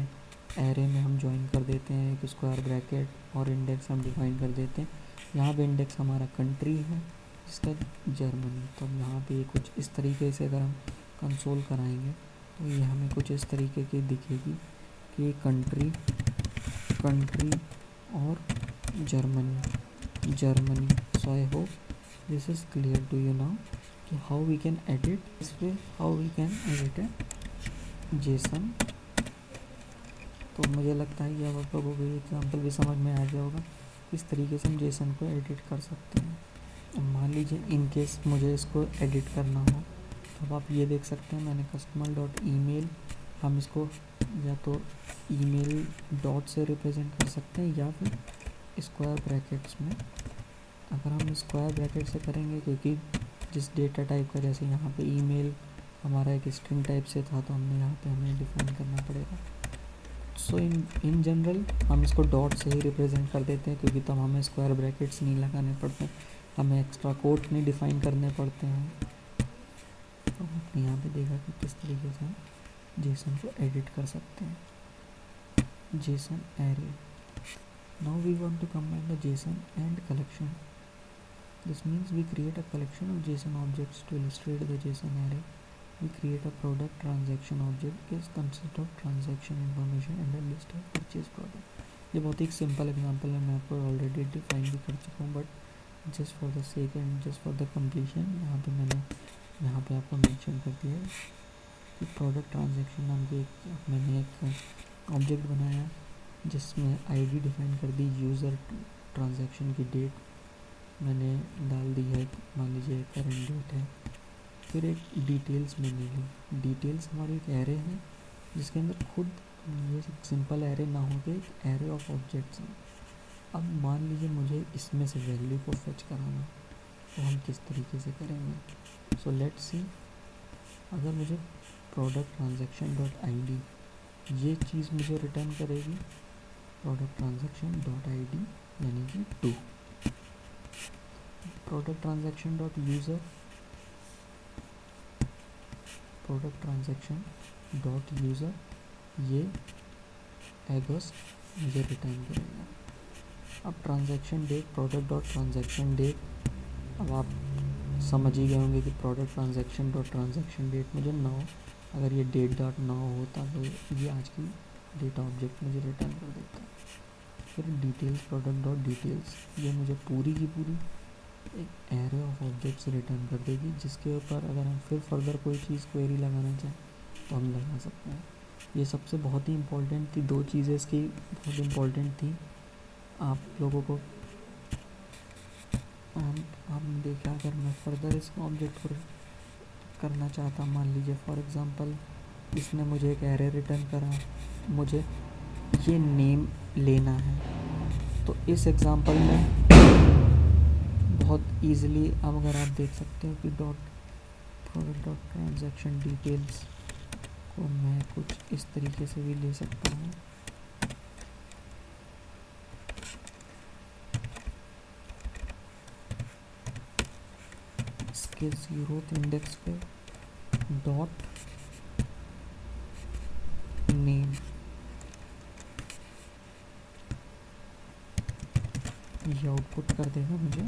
एरे में हम ज्वाइन कर देते हैं, एक स्क्वायर ब्रैकेट और इंडेक्स हम डिफाइन कर देते हैं। यहाँ पे इंडेक्स हमारा कंट्री है इसका जर्मनी तो यहाँ पे कुछ इस तरीके से अगर हम कंसोल कराएँगे तो ये हमें कुछ इस तरीके की दिखेगी कि कंट्री कंट्री और Germany Germany so I hope this is clear to you now कि हाउ वी कैन एडिट इस way how we can edit a JSON तो मुझे लगता है कि अब आप लोगों को एग्ज़ाम्पल भी समझ में आ गया होगा किस तरीके से हम जेसन को एडिट कर सकते हैं। अब मान लीजिए इन केस मुझे इसको एडिट करना हो तो अब आप ये देख सकते हैं मैंने कस्टमर डॉट ई हम इसको या तो ईमेल डॉट से रिप्रेजेंट कर सकते हैं या फिर स्क्वायर ब्रैकेट्स में। अगर हम स्क्वायर ब्रैकेट से करेंगे, क्योंकि जिस डेटा टाइप का, जैसे यहाँ पे ईमेल हमारा एक स्ट्रिंग टाइप से था तो हमने यहाँ पे हमें डिफाइन करना पड़ेगा। सो इन इन जनरल हम इसको डॉट से ही रिप्रेजेंट कर देते हैं, क्योंकि तब हमें स्क्वायर ब्रैकेट्स नहीं लगाने पड़ते, हमें एक्स्ट्रा कोड नहीं डिफाइन करने पड़ते हैं। तो आपने यहाँ पे देखा कि किस तरीके से हम जेसन को एडिट कर सकते हैं। JSON array now we want to combine the json and collection this means we create a collection of json objects to illustrate the json array we create a product transaction object is consist of transaction information and a list of purchase product. ये बहुत ही सिंपल एग्जांपल है, मैं आपको ऑलरेडी डिफाइन भी कर चुका हूँ but just for the sake and just for the completion यहाँ पे मैंने, यहाँ पे आपको मेंशन कर दिया है कि प्रोडक्ट ट्रांजैक्शन नाम के एक, मैंने एक ऑब्जेक्ट बनाया जिसमें आईडी डिफाइन कर दी यूज़र ट्रांजैक्शन की डेट मैंने डाल दी है, मान लीजिए करंट डेट है। फिर एक डिटेल्स ली डिटेल्स हमारी एक एरे है, जिसके अंदर खुद ये सिंपल एरे ना हो, एक एरे ऑफ़ ऑब्जेक्ट्स हैं। अब मान लीजिए मुझे इसमें से वैल्यू को फेच कराना तो हम किस तरीके से करेंगे? सो लेट सी अगर मुझे product transaction dot I D ये चीज़ मुझे रिटर्न करेगी product transaction dot I D यानी कि two product transaction dot user product transaction dot user ये अगस्त मुझे रिटर्न करेगा। अब transaction date product dot transaction date अब आप समझ ही गए होंगे कि product transaction dot transaction date मुझे नौ अगर ये डेट डॉट नौ होता तो ये आज की डेटा ऑब्जेक्ट मुझे रिटर्न कर देता। फिर डिटेल्स प्रोडक्ट डॉट डिटेल्स ये मुझे पूरी की पूरी एक एरे ऑफ़ ऑब्जेक्ट्स रिटर्न कर देगी, जिसके ऊपर अगर हम फिर फर्दर कोई चीज़ क्वेरी लगाना चाहें तो हम लगा सकते हैं। ये सबसे बहुत ही इम्पोर्टेंट थी, दो चीज़ें इसकी बहुत इम्पोर्टेंट थी। आप लोगों को, हम हम देखा, अगर मैं फर्दर इस ऑब्जेक्ट को करना चाहता मान लीजिए फॉर एग्ज़ाम्पल इसने मुझे एक एरे रिटर्न करा, मुझे ये नेम लेना है। तो इस एग्ज़ाम्पल में बहुत इजीली अब अगर आप देख सकते हो कि dot product dot transaction details को मैं कुछ इस तरीके से भी ले सकता हूँ। इसके इंडेक्स पे डॉट नेम ये आउटपुट कर देगा मुझे।